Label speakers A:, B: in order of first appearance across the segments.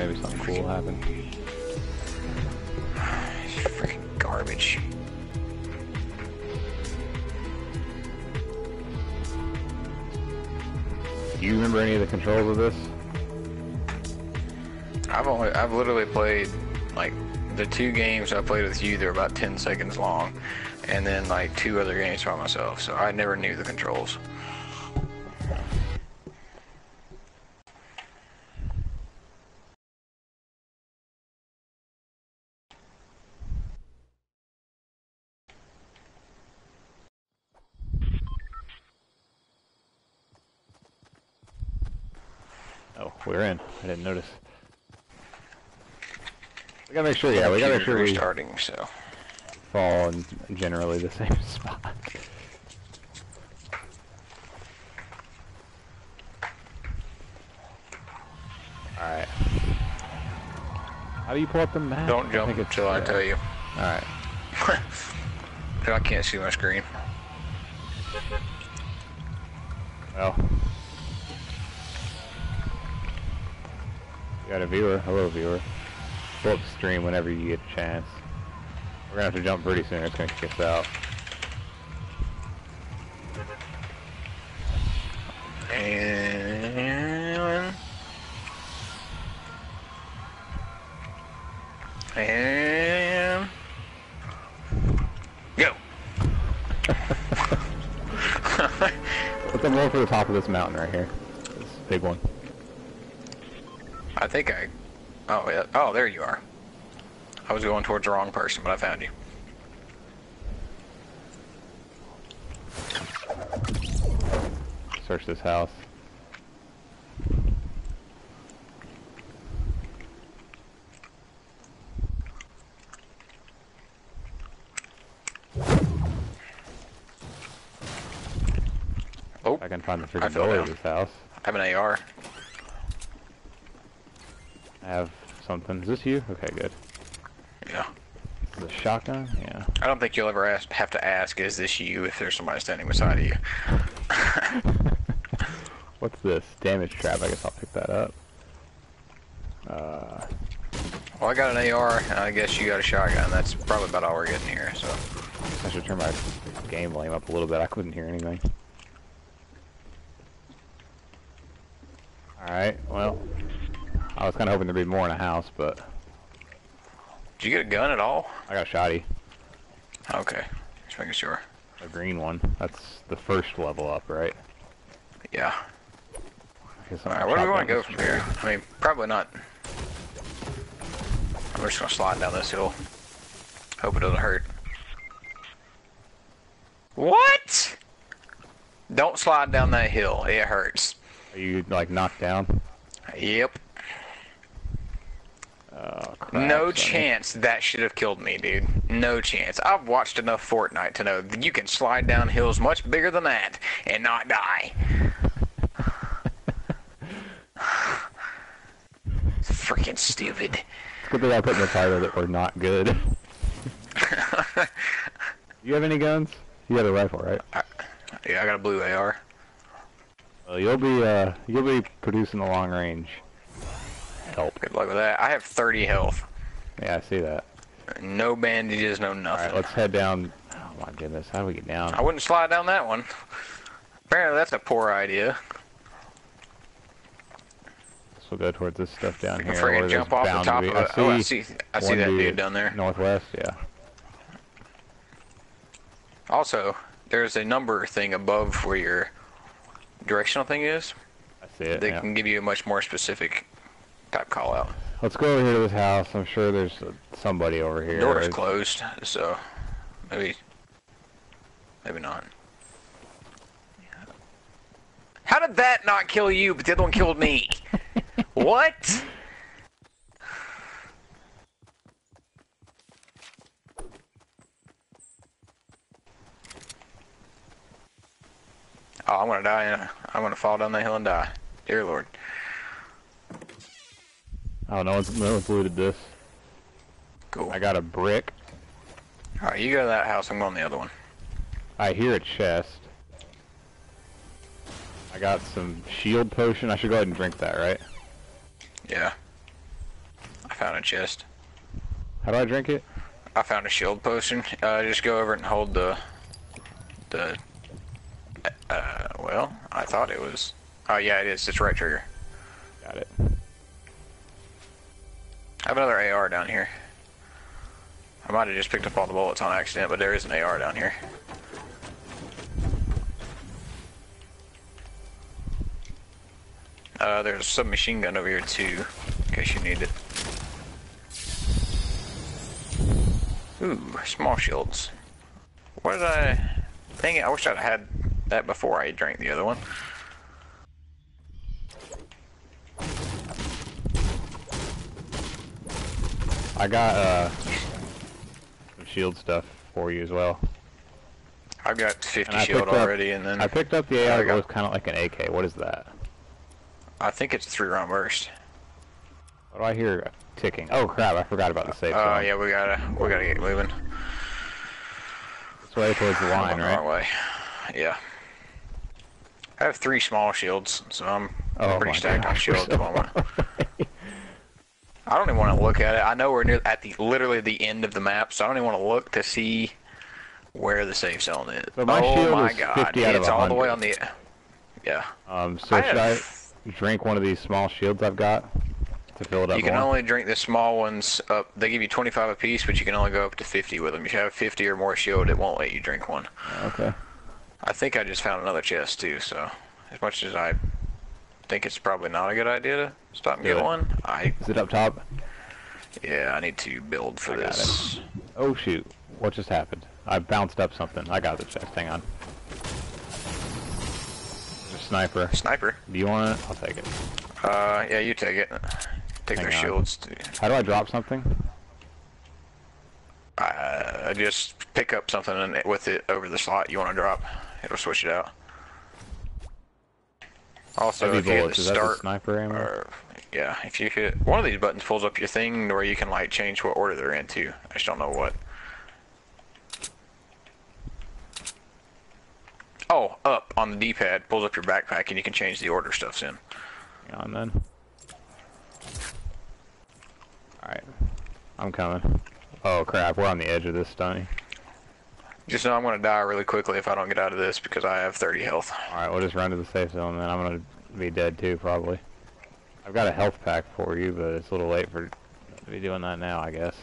A: Maybe something cool will happen.
B: Freaking garbage.
A: Do you remember any of the controls of this?
B: I've only, I've literally played like the two games I played with you. They're about 10 seconds long, and then like two other games by myself. So I never knew the controls.
A: Oh, we're in. I didn't notice. We gotta make sure, yeah, we gotta make sure we
B: restarting. So
A: fall in generally the same spot. Alright. How do you pull up the map?
B: don't jump until I
A: uh,
B: tell you.
A: Alright.
B: I can't see my screen.
A: Well. You got a viewer. Hello, viewer. Pull up stream whenever you get a chance. We're gonna have to jump pretty soon. It's gonna kick us out.
B: And and go.
A: Let's roll for the top of this mountain right here. This big one.
B: I think I. Oh yeah. Oh, there you are. I was going towards the wrong person, but I found you.
A: Search this house.
B: Oh,
A: I can find the freaking door of this house.
B: I have an AR.
A: I have something. Is this you? Okay, good.
B: Yeah.
A: The shotgun? Yeah.
B: I don't think you'll ever ask, have to ask, is this you, if there's somebody standing beside of you.
A: What's this? Damage trap. I guess I'll pick that up. Uh,
B: Well, I got an AR, and I guess you got a shotgun. That's probably about all we're getting here, so.
A: I should turn my game volume up a little bit. I couldn't hear anything. Alright, well. I was kind of hoping there'd be more in a house, but
B: Did you get a gun at all?
A: I got a shotty.
B: Okay. Just making sure.
A: A green one. That's the first level up, right?
B: Yeah. Alright, where do we want to go from here? I mean, probably not. I'm just gonna slide down this hill. Hope it doesn't hurt. What? Don't slide down that hill. It hurts.
A: Are you, like, knocked down?
B: Yep.
A: Oh, crap,
B: No
A: Sonny.
B: chance that should have killed me, dude. No chance. I've watched enough Fortnite to know that you can slide down hills much bigger than that and not die. Freaking stupid.
A: It's good that I put in the title that we're not good. you have any guns? You got a rifle, right?
B: Yeah, I got a blue AR.
A: Well, you'll be, uh, you'll be producing the long range. Help.
B: Good luck with that. I have 30 health.
A: Yeah, I see that.
B: No bandages, no nothing.
A: Alright, let's head down. Oh my goodness, how do we get down?
B: I wouldn't slide down that one. Apparently that's a poor idea.
A: So we'll go towards this stuff down here.
B: can
A: where
B: friggin'
A: there's
B: jump off the top of it. Oh, I see, I see that dude down there.
A: Northwest, yeah.
B: Also, there's a number thing above where your directional thing is.
A: I see it.
B: They
A: yeah.
B: can give you a much more specific type call out.
A: Let's go over here to this house. I'm sure there's uh, somebody over here.
B: Door is closed, so maybe, maybe not. How did that not kill you, but the other one killed me? what? Oh, I'm gonna die. I'm gonna fall down that hill and die. Dear Lord.
A: Oh, no one's, no one's looted this.
B: Cool.
A: I got a brick.
B: Alright, you go to that house. I'm going to the other one.
A: I hear a chest. I got some shield potion. I should go ahead and drink that, right?
B: Yeah. I found a chest.
A: How do I drink it?
B: I found a shield potion. Uh, just go over and hold the, the, uh, well, I thought it was, oh yeah, it is. It's right trigger.
A: Got it.
B: I have another AR down here. I might have just picked up all the bullets on accident, but there is an AR down here. Uh, there's a submachine gun over here too, in case you need it. Ooh, small shields. What did I... Dang it, I wish I'd had that before I drank the other one.
A: I got uh some shield stuff for you as well.
B: I've got 50
A: I
B: shield
A: picked up-
B: already, and then
A: I picked up the
B: I
A: AR
B: got-
A: was kind of like an AK. What is that?
B: I think it's three round burst.
A: What do I hear ticking? Oh crap! I forgot about the safe
B: Oh
A: zone.
B: yeah, we gotta we gotta get moving.
A: This way towards the line, right?
B: wrong way. Yeah. I have three small shields, so I'm
A: Oh
B: pretty stacked on
A: gosh,
B: shield
A: we're
B: at the moment. I don't even want to look at it. I know we're near at the literally the end of the map, so I don't even want to look to see where the safe zone is.
A: So my
B: oh
A: shield
B: my
A: is
B: god,
A: 50 out of
B: it's all the way on the. Yeah.
A: Um, so
B: I
A: should
B: have-
A: I drink one of these small shields I've got to fill it up
B: You can
A: more?
B: only drink the small ones up. They give you 25 apiece, but you can only go up to 50 with them. If you have 50 or more shield, it won't let you drink one.
A: Okay.
B: I think I just found another chest too, so as much as I think it's probably not a good idea to stop and
A: Do
B: get
A: it.
B: one, I
A: Is it up top?
B: yeah, I need to build for
A: I
B: this.
A: Oh shoot! What just happened? I bounced up something. I got the chest. Hang on. There's a sniper.
B: Sniper.
A: Do you want it? I'll take it.
B: Uh, yeah, you take it. Take
A: Hang
B: their
A: on.
B: shields.
A: How do I drop something?
B: Uh, just pick up something and with it over the slot you want to drop. It'll switch it out. Also, if you hit the start,
A: sniper ammo?
B: or yeah, if you hit one of these buttons, pulls up your thing where you can like change what order they're in too. I just don't know what. Oh, up on the D-pad pulls up your backpack and you can change the order stuff's in.
A: Hang on then. Alright. I'm coming. Oh crap, we're on the edge of this stunny.
B: Just know I'm gonna die really quickly if I don't get out of this because I have 30 health.
A: Alright, we'll just run to the safe zone then. I'm gonna be dead too, probably. I've got a health pack for you, but it's a little late for to be doing that now, I guess.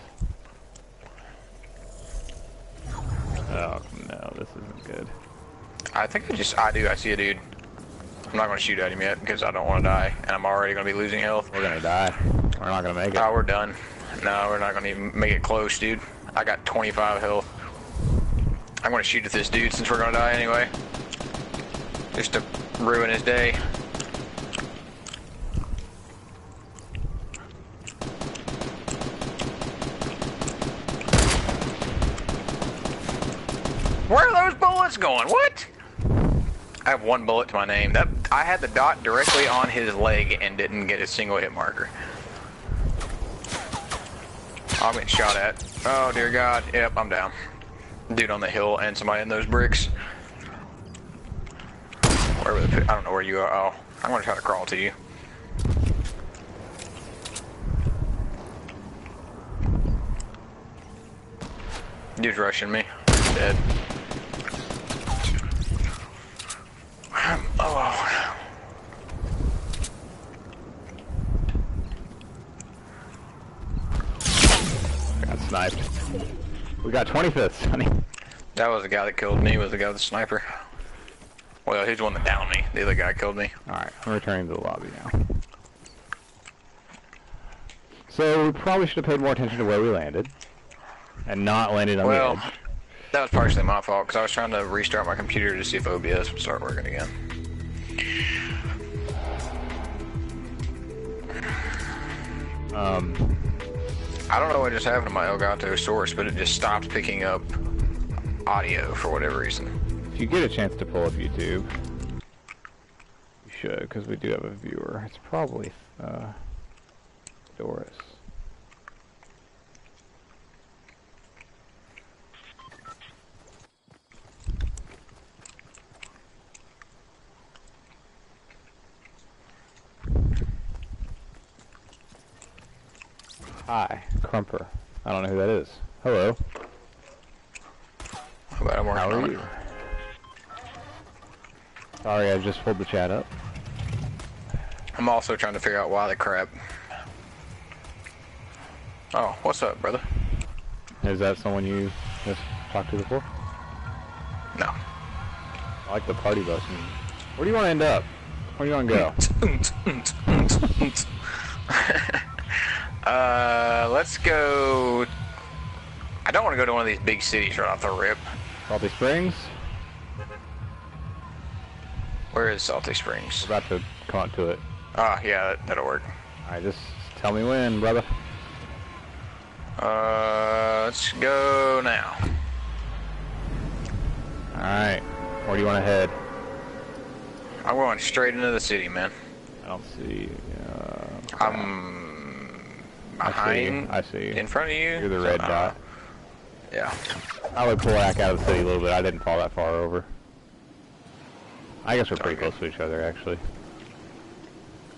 A: Oh no, this isn't good.
B: I think I just I do. I see a dude. I'm not gonna shoot at him yet because I don't want to die, and I'm already gonna be losing health.
A: We're gonna die. We're not gonna make it.
B: Oh, we're done. No, we're not gonna even make it close, dude. I got 25 health. I'm gonna shoot at this dude since we're gonna die anyway. Just to ruin his day. Where are those bullets going? What? I have one bullet to my name. That I had the dot directly on his leg and didn't get a single hit marker. I'm getting shot at. Oh dear God. Yep, I'm down. Dude on the hill and somebody in those bricks. The, I don't know where you are. Oh, I'm gonna try to crawl to you. Dude's rushing me. Dead. Oh.
A: Got sniped. We got 25th, honey.
B: That was the guy that killed me, was the guy with the sniper. Well, he's the one that downed me. The other guy killed me.
A: Alright, I'm returning to the lobby now. So, we probably should have paid more attention to where we landed. And not landed on
B: Well,
A: the edge.
B: that was partially my fault, because I was trying to restart my computer to see if OBS would start working again.
A: Um,
B: I don't know what just happened to my Elgato source, but it just stopped picking up audio for whatever reason.
A: if you get a chance to pull up YouTube, you should, because we do have a viewer. It's probably, uh, Doris. Hi, Crumper. I don't know who that is. Hello.
B: But I'm working
A: How are you? Sorry, I just pulled the chat up.
B: I'm also trying to figure out why the crap. Oh, what's up, brother?
A: Is that someone you just talked to before?
B: No.
A: I like the party bus. Where do you want to end up? Where do you want to go?
B: uh, let's go. I don't want to go to one of these big cities right off the rip.
A: Salty Springs?
B: Where is Salty Springs?
A: We're about to come on to it.
B: Ah, yeah, that, that'll work.
A: Alright, just tell me when, brother.
B: Uh, let's go now.
A: Alright. Where do you want to head?
B: I'm going straight into the city, man.
A: I don't see. Uh,
B: I'm
A: I see you. I see you.
B: in front of you.
A: You're the red dot.
B: Yeah.
A: I would pull back out of the city a little bit. I didn't fall that far over. I guess we're pretty
B: Okay.
A: close to each other, actually.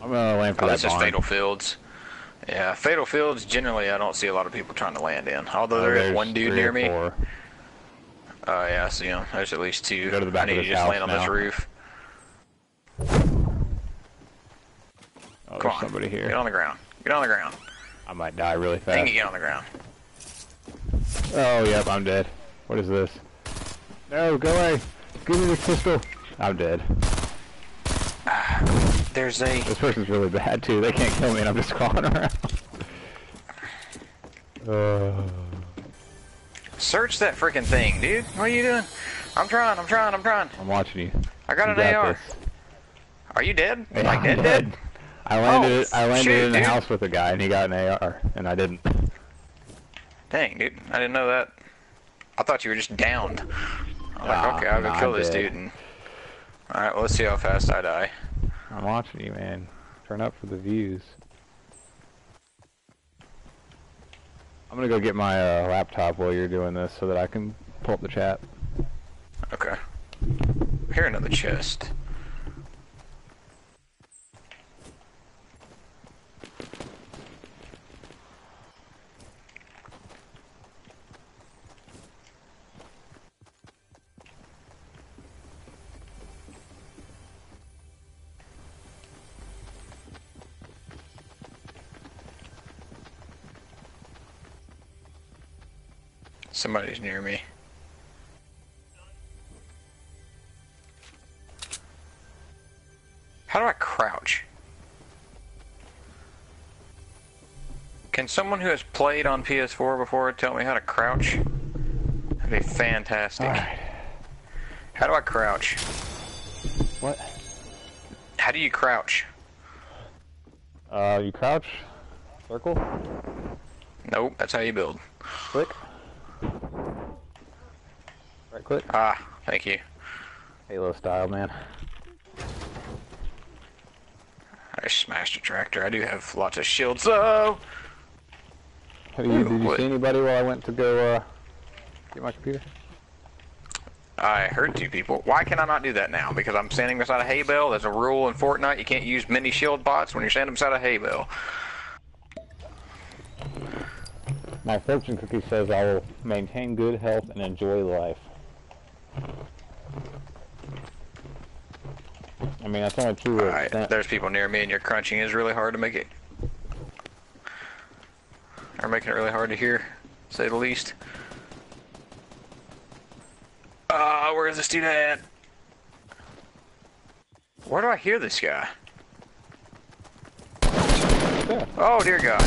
A: I'm gonna land for
B: Oh,
A: that
B: this is. Fatal Fields. Yeah, Fatal Fields. Generally, I don't see a lot of people trying to land in. Although
A: Oh,
B: there is one dude near me. Oh yeah, I see him. There's at least two.
A: Go to the back
B: I need
A: of
B: to just land on this roof.
A: Oh,
B: Come
A: there's
B: on.
A: somebody
B: Get on the ground. Get on the ground.
A: I might die really fast.
B: it, get on the ground.
A: Oh, yep, I'm dead. What is this? No, go away. Give me the pistol. I'm dead.
B: There's a.
A: This person's really bad, too. They can't kill me, and I'm just crawling around. Uh,
B: Search that freaking thing, dude. What are you doing? I'm trying. I'm trying. I'm trying.
A: I'm watching you.
B: I got
A: You
B: an
A: got
B: AR.
A: this.
B: Are you dead?
A: Yeah,
B: like
A: I'm
B: dead, dead?
A: I landed.
B: Oh,
A: I landed
B: shoot,
A: in the
B: dude.
A: house with a guy, and he got an AR, and I didn't.
B: Dang, dude. I didn't know that. I thought you were just downed. I'm like, okay, I'll go
A: nah,
B: kill this dude. And... Alright, well, let's see how fast I die.
A: I'm watching you, man. Turn up for the views. I'm gonna go get my uh, laptop while you're doing this, so that I can pull up the chat.
B: Okay. I hear another chest. Somebody's near me. How do I crouch? Can someone who has played on PS4 before tell me how to crouch? That'd be fantastic. How do I crouch?
A: What?
B: How do you crouch?
A: Uh, you crouch, circle,
B: Nope, that's how you build.
A: click, click,
B: Ah, thank you.
A: Halo style, man.
B: I smashed a tractor. I do have lots of shields though.
A: Have you, did you
B: what?
A: see anybody while I went to go uh, get my computer?
B: I heard two people. Why can I not do that now? Because I'm standing beside a hay bale. There's a rule in Fortnite. You can't use mini shield bots when you're standing beside a hay bale.
A: My fortune cookie says I will maintain good health and enjoy life. I mean, that's only an
B: Alright, there's people near me and your crunching is really hard to make it. Or making it really hard to hear, say the least. Ah, where's this dude at? Where do I hear this guy?
A: Yeah,
B: Oh, dear God.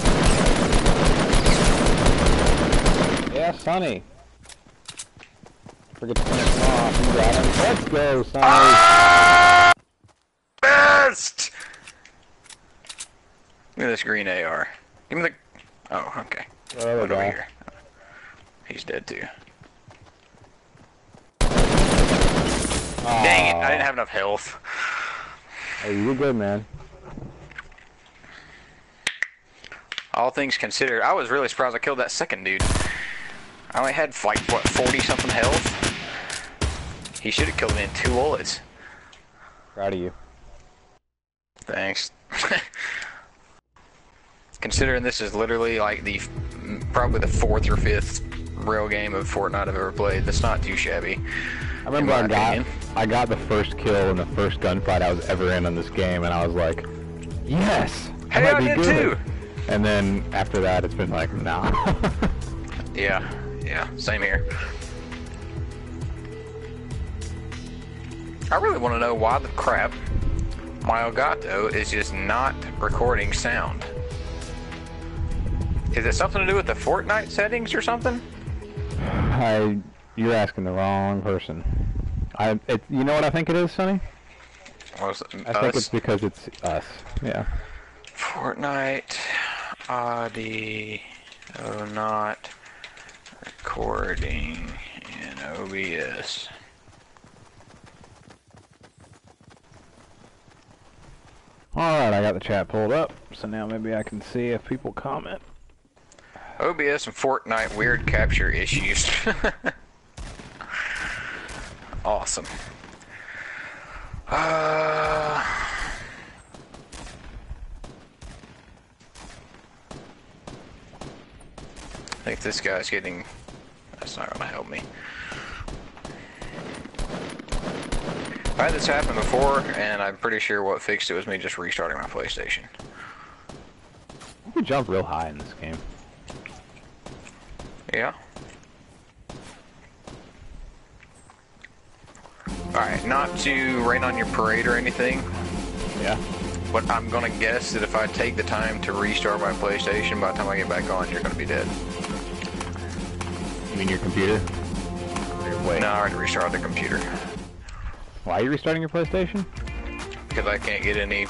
A: yeah Sonny. Forget to finish him off. You got him. Let's go, Sonny.
B: Ah! Best! Look at this green AR. Give me the... Oh, okay.
A: Other
B: What over here? He's dead too. Dang it, I didn't have enough health.
A: Hey, you did good, man.
B: All things considered, I was really surprised I killed that second dude. I only had like what 40 something health. He should have killed me in two bullets.
A: Proud of you.
B: Thanks. Considering this is literally like the probably the fourth or fifth real game of Fortnite I've ever played, that's not too shabby.
A: I remember I got. I got the first kill in the first gunfight I was ever in on this game, and I was like, yes, I
B: Hey,
A: might
B: I
A: be good.
B: too.
A: And then after that, it's been like, nah.
B: Yeah, yeah, same here. I really want to know why the crap my Elgato is just not recording sound. Is it something to do with the Fortnite settings or something?
A: I, you're asking the wrong person. I, it, you know what I think it is, Sonny?
B: Well,
A: I think it's because it's us. Yeah.
B: Fortnite audio oh, not recording in OBS.
A: All right, I got the chat pulled up, so now maybe I can see if people comment.
B: OBS and Fortnite weird capture issues. awesome. Uh, I think this guy's getting. That's not gonna help me. I had this happen before, and I'm pretty sure what fixed it was me just restarting my PlayStation.
A: You can jump real high in this game.
B: Yeah. Alright, not to rain on your parade or anything,
A: Yeah.
B: but I'm gonna guess that if I take the time to restart my PlayStation, by the time I get back on, you're gonna be dead.
A: You mean your computer? Wait.
B: No, I already restarted the computer.
A: Why are you restarting your PlayStation?
B: Because I can't get any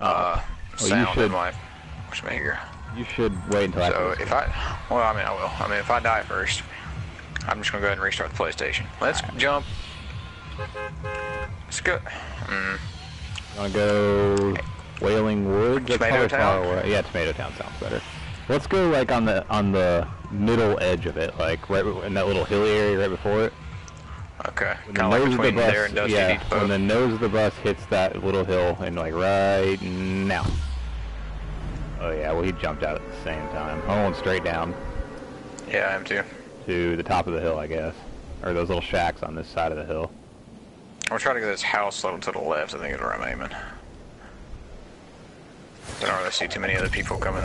B: uh,
A: Well, you
B: sound
A: should-
B: in my.
A: You should wait until
B: So
A: after.
B: if I, well, I mean, I will. I mean, if I die first, I'm just gonna go ahead and restart the PlayStation. Let's jump. Let's go. Mm,
A: You wanna go Wailing Woods?
B: Tomato
A: probably far
B: Town?
A: away. Yeah, Tomato Town sounds better. Let's go like on the on the middle edge of it, like right in that little hilly area right before it.
B: Okay.
A: When
B: Kind of like
A: nose of the bus,
B: there and
A: yeah, when the nose of the bus hits that little hill, and like right now. Oh yeah, well he jumped out at the same time. I'm going straight down
B: Yeah, I am too.
A: to the top of the hill, I guess, or those little shacks on this side of the hill.
B: I'm trying to get this house a little to the left. I think is where I'm aiming. I don't really see too many other people coming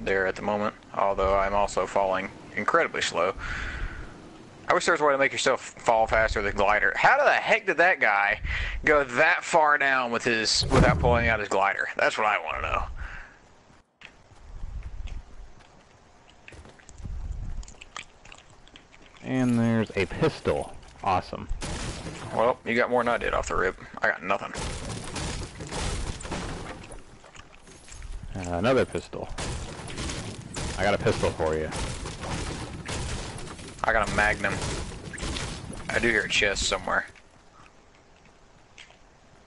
B: there at the moment. Although I'm also falling incredibly slow. I wish there was a way to make yourself fall faster with a glider. How the heck did that guy go that far down with his without pulling out his glider? That's what I want to know.
A: And there's a pistol. Awesome.
B: Well, you got more than I did off the rip. I got nothing.
A: Uh, another pistol. I got a pistol for you.
B: I got a magnum. I do hear a chest somewhere.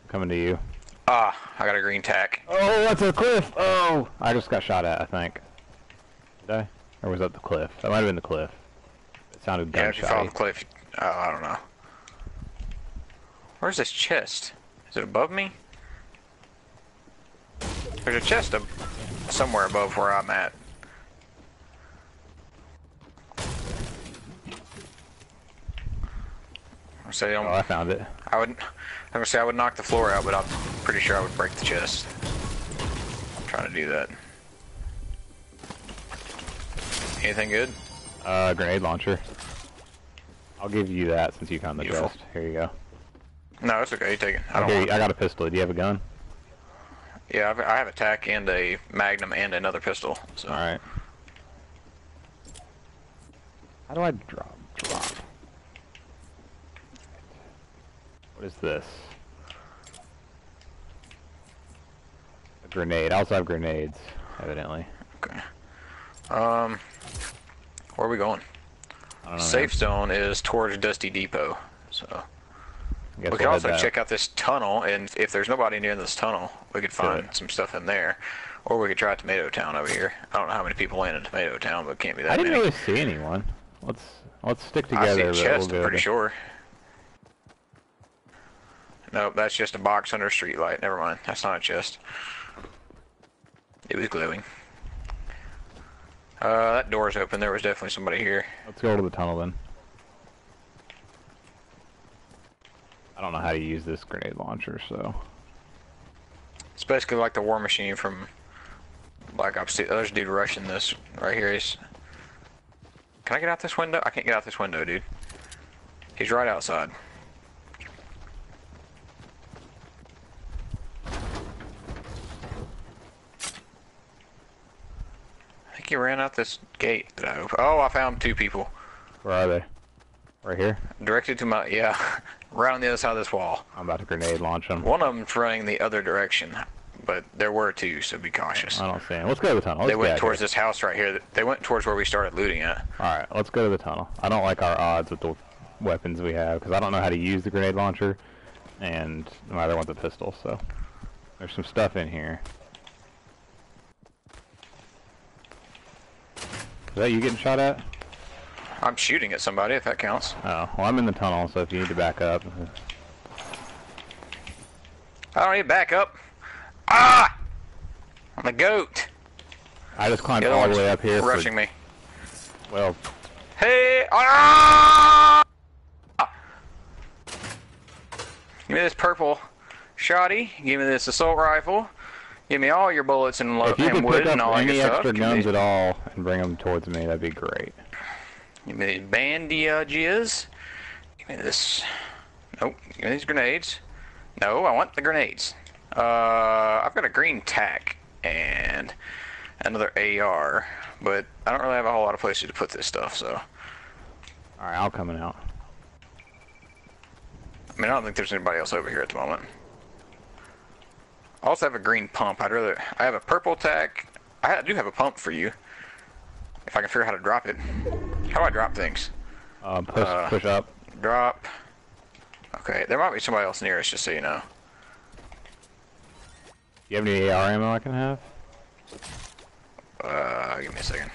A: Coming to you.
B: Ah, I got a green tack.
A: Oh, that's a cliff! Oh! I just got shot at, I think. Did I? Or was that the cliff? That might have been the cliff. It sounded
B: Yeah, if you fall off
A: gunshot.
B: the cliff, oh, I don't know. Where's this chest? Is it above me? There's a chest ab- somewhere above where I'm at. I say
A: Oh, I found it.
B: I would. I'm gonna say I would knock the floor out, but I'm pretty sure I would break the chest. I'm trying to do that. Anything good?
A: Uh, grenade launcher. I'll give you that since you found the
B: Beautiful.
A: chest. Here you go.
B: No, it's okay. You take it. I don't
A: I got a pistol. Do you have a gun?
B: Yeah, I've, I have a tac and a magnum and another pistol. So
A: Alright. How do I drop? Drop. What is this? A grenade. I also have grenades, evidently.
B: okay. Um, where are we going?
A: I don't know.
B: Safe zone is towards Dusty Depot. So we could also
A: that.
B: check out this tunnel, and if there's nobody near this tunnel, we could find
A: Good.
B: some stuff in there. Or we could try Tomato Town over here. I don't know how many people land in Tomato Town, but it can't be that
A: I didn't
B: many.
A: really see anyone. Let's let's stick together.
B: I see a chest,
A: we'll
B: I'm pretty
A: to-
B: sure. Nope, that's just a box under a street light. Never mind. That's not a chest. It was glowing. Uh, that door's open. There was definitely somebody here.
A: Let's go to the tunnel then. I don't know how to use this grenade launcher, so...
B: It's basically like the war machine from Black Ops 2. There's a dude rushing this right here. He's... Can I get out this window? I can't get out this window, dude. He's right outside. Think he ran out this gate that I opened. Oh, I found two people.
A: Where are they? Right here?
B: Directed to my, yeah, right on the other side of this wall.
A: I'm about to grenade launch them.
B: One of them's running the other direction, but there were two, so be cautious.
A: I don't see them. Let's go to the tunnel. Let's
B: They went towards
A: here.
B: this house right here. They went towards where we started looting at.
A: Alright, let's go to the tunnel. I don't like our odds with the weapons we have, because I don't know how to use the grenade launcher, and neither want the pistol, so... There's some stuff in here. That you getting shot at?
B: I'm shooting at somebody, if that counts.
A: Oh, well I'm in the tunnel, so if you need to back up...
B: I don't need to back up. Ah! I'm the goat.
A: I just climbed
B: The
A: all the way up here
B: rushing
A: for...
B: me.
A: Well,
B: Hey! Ah! Give me this purple shoddy. Give me this assault rifle. Give me all your bullets and, lo-
A: if you
B: and wood
A: pick
B: and
A: up
B: all
A: any extra guns at all and bring them towards me, that'd be great.
B: give me these bandages. Give me this. Nope. Give me these grenades. No, I want the grenades. Uh, I've got a green tack and another AR, but I don't really have a whole lot of places to put this stuff, so.
A: Alright, I'll coming out.
B: I mean, I don't think there's anybody else over here at the moment. I also have a green pump. I'd rather. I have a purple tack. I do have a pump for you. If I can figure out how to drop it. How do I drop things?
A: Um, push,
B: Uh,
A: push up.
B: Drop. Okay, there might be somebody else near us, just so you know.
A: Do You have any AR ammo I can have?
B: Uh, give me a second.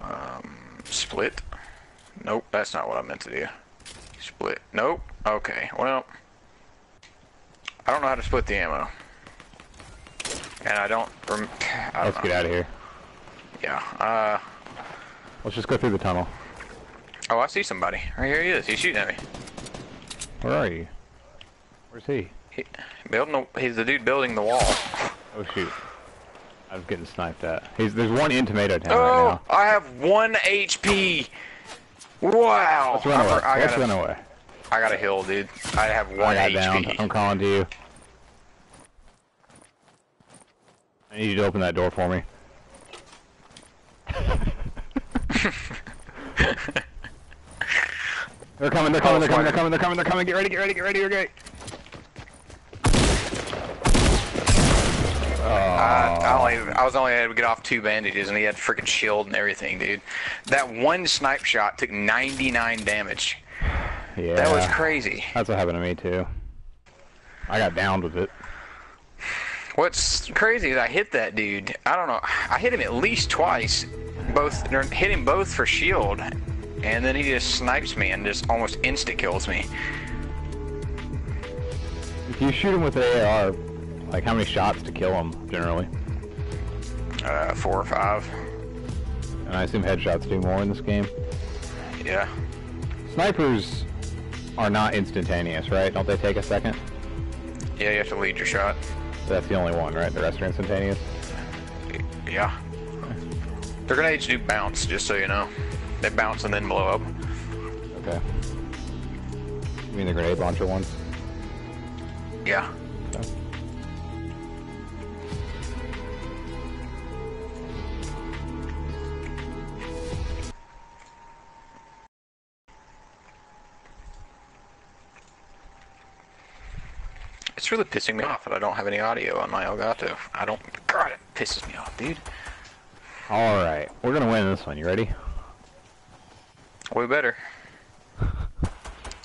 B: Um, split. Nope, that's not what I meant to do. Split. Nope. Okay, well. I don't know how to split the ammo. And I don't. I don't
A: Let's
B: know.
A: get out of here.
B: Yeah. Uh.
A: Let's just go through the tunnel.
B: Oh, I see somebody. Right here he is. He's shooting at me.
A: Where are you? Where's he?
B: He, building the, he's the dude building the wall.
A: Oh shoot. I was getting sniped at. He's there's one in tomato town
B: Oh,
A: right now.
B: I have one HP. Wow.
A: Let's run
B: I,
A: away.
B: I
A: Let's
B: gotta,
A: run away.
B: I got a heal, dude. I have one
A: I got down.
B: HP.
A: I'm calling to you. I need you to open that door for me. they're coming, they're coming, they're coming, they're coming, they're coming, they're coming. Get ready, get ready, get ready, get ready.
B: I, I, only, I was only able to get off two bandages, and he had freaking shield and everything, dude. That one snipe shot took 99 damage.
A: Yeah.
B: That was crazy.
A: That's what happened to me too. I got downed with it.
B: What's crazy is I hit that dude. I don't know. I hit him at least twice. Both hit him both for shield, and then he just snipes me and just almost insta kills me.
A: If you shoot him with an AR, like how many shots to kill him generally?
B: Uh, four or five.
A: And I assume headshots do more in this game.
B: Yeah.
A: Snipers are not instantaneous, right? Don't they take a second?
B: Yeah, you have to lead your shot.
A: That's the only one, right? The rest are instantaneous.
B: Yeah. Their grenades do bounce, just so you know. They bounce and then blow up.
A: Okay. You mean the grenade launcher ones?
B: Yeah. It's really pissing me off that I don't have any audio on my Elgato. I don't. God, it pisses me off, dude.
A: All right, we're gonna win this one. You ready?
B: We better.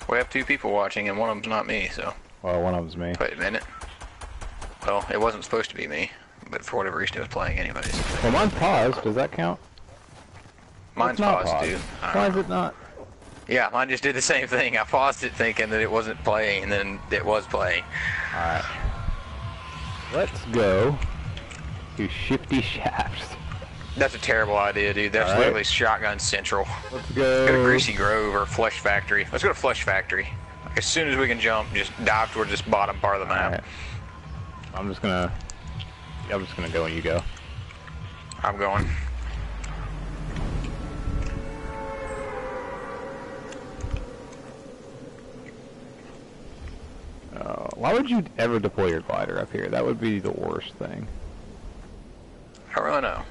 B: We have two people watching, and one of them's not me, so.
A: Well, one of them's me.
B: Wait a minute. Well, it wasn't supposed to be me, but for whatever reason it was playing anyways.
A: Well, mine's paused. Does that count?
B: Mine's
A: not
B: paused, too.
A: Why is it not?
B: Yeah, mine just did the same thing. I paused it thinking that it wasn't playing, and then it was playing.
A: All right. Let's go to Shifty Shafts.
B: That's a terrible idea, dude. That's
A: Alright.
B: literally shotgun central.
A: Let's go.
B: Go to Greasy Grove or Flush Factory. Let's go to Flush Factory. As soon as we can jump, just dive towards this bottom part of the map.
A: Alright. I'm just gonna. I'm just gonna go when you go.
B: I'm going.
A: Uh, why would you ever deploy your glider up here? That would be the worst thing.
B: I don't really know.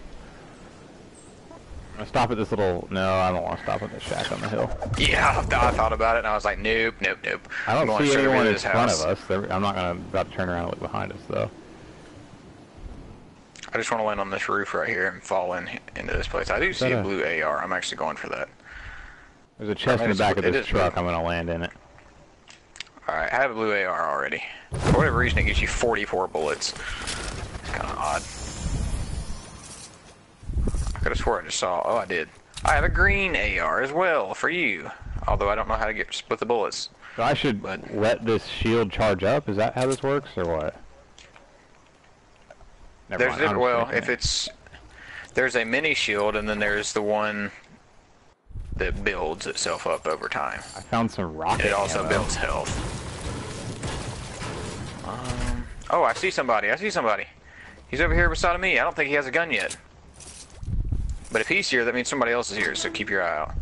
A: I'm gonna stop at this little. No, I don't want to stop at this shack on the hill.
B: Yeah, I thought about it and I was like, nope, nope, nope.
A: I don't see anyone in
B: this
A: front
B: house.
A: of us. They're- I'm not gonna about to turn around and look behind us though.
B: I just want to land on this roof right here and fall in into this place. I do see a
A: a-
B: blue AR. I'm actually going for that.
A: There's a chest in the back of this
B: is blue.
A: truck. I'm gonna land in it.
B: I have a blue AR already. For whatever reason, it gives you 44 bullets. It's kind of odd. I could have swore I just saw. Oh, I did. I have a green AR as well for you. Although I don't know how to get split the bullets.
A: So I should
B: But-
A: let this shield charge up. Is that how this works, or what? Never
B: There's
A: mind,
B: well, if
A: it.
B: it's there's a mini shield and then there's the one that builds itself up over time.
A: I found some rocket.
B: It also
A: ammo.
B: builds health. Um, oh, I see somebody. I see somebody. He's over here beside of me. I don't think he has a gun yet. But if he's here, that means somebody else is here, so keep your eye out.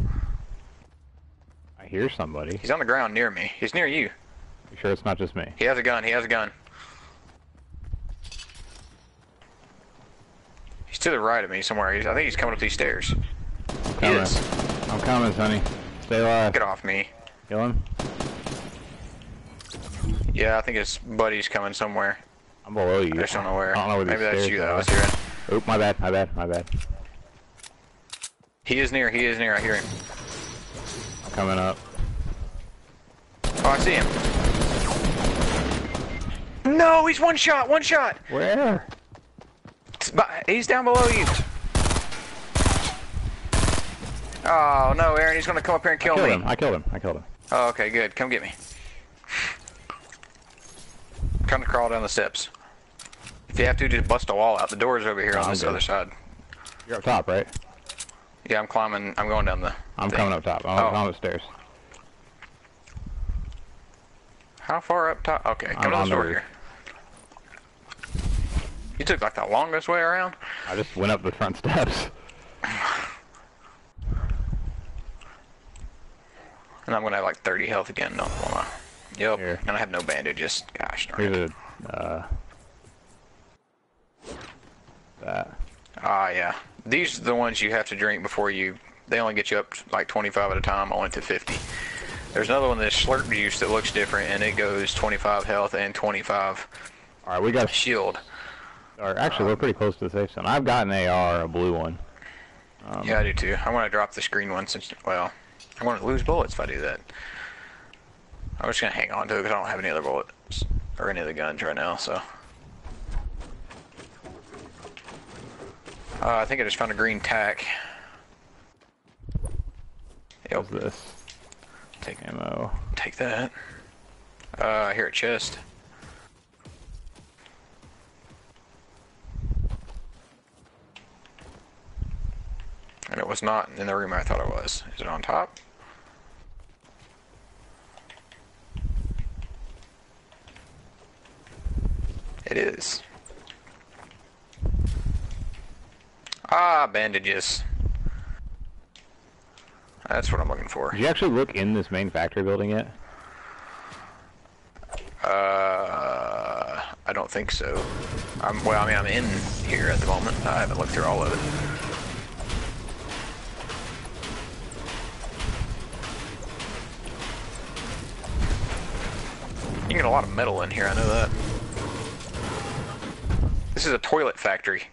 A: I hear somebody.
B: He's on the ground near me. He's near you.
A: You sure it's not just me?
B: He has a gun. He has a gun. He's to the right of me somewhere. He's, I think he's coming up these stairs.
A: I'm
B: He
A: coming.
B: is.
A: I'm coming, Sonny. Stay alive.
B: Get off me.
A: Kill him.
B: Yeah, I think his buddy's coming somewhere.
A: I'm below you.
B: I just don't know where.
A: I don't know where
B: Maybe that's you that
A: are.
B: I was hearing.
A: Oop, my bad, my bad, my bad.
B: He is near. He is near. I hear him.
A: I'm coming up.
B: Oh, I see him. No, he's one shot. One shot.
A: Where?
B: He's down below you. Oh no, Aaron, he's gonna come up here and kill
A: Killed
B: me.
A: him. I killed him. I killed him.
B: Oh, okay, good. Come get me. Trying to crawl down the steps. If you have to, just bust a wall out. The door's over here on
A: I'm
B: this
A: good.
B: other side.
A: You're up top, right?
B: Yeah, I'm climbing. I'm going down the.
A: I'm
B: thing.
A: coming up top. I'm,
B: Oh.
A: I'm upstairs.
B: How far up top? Okay, come to
A: the
B: door here. You took like the longest way around.
A: I just went up the front steps.
B: And I'm gonna have like 30 health again. No. Yep.
A: Here.
B: And I have no bandages. Gosh darn it.
A: A, uh, that.
B: Ah, yeah. These are the ones you have to drink before you. They only get you up like 25 at a time, only to 50. There's another one that's slurp juice that looks different, and it goes 25 health and 25
A: All right, we got.
B: shield.
A: Or actually, we're pretty close to the safe zone. I've got an AR, a blue one. Um,
B: Yeah, I do too. I want to drop this green one since, well, I want to lose bullets if I do that. I'm just going to hang on to it because I don't have any other bullets or any other guns right now, so. Uh, I think I just found a green tack. Yep,
A: this?
B: take,
A: Ammo.
B: take that. Uh, I hear a chest. And it was not in the room I thought it was. Is it on top? It is. Ah, bandages. That's what I'm looking for.
A: Did you actually look in this main factory building yet?
B: Uh, I don't think so. I'm, well, I mean, I'm in here at the moment. I haven't looked through all of it. You can get a lot of metal in here, I know that. This is a toilet factory.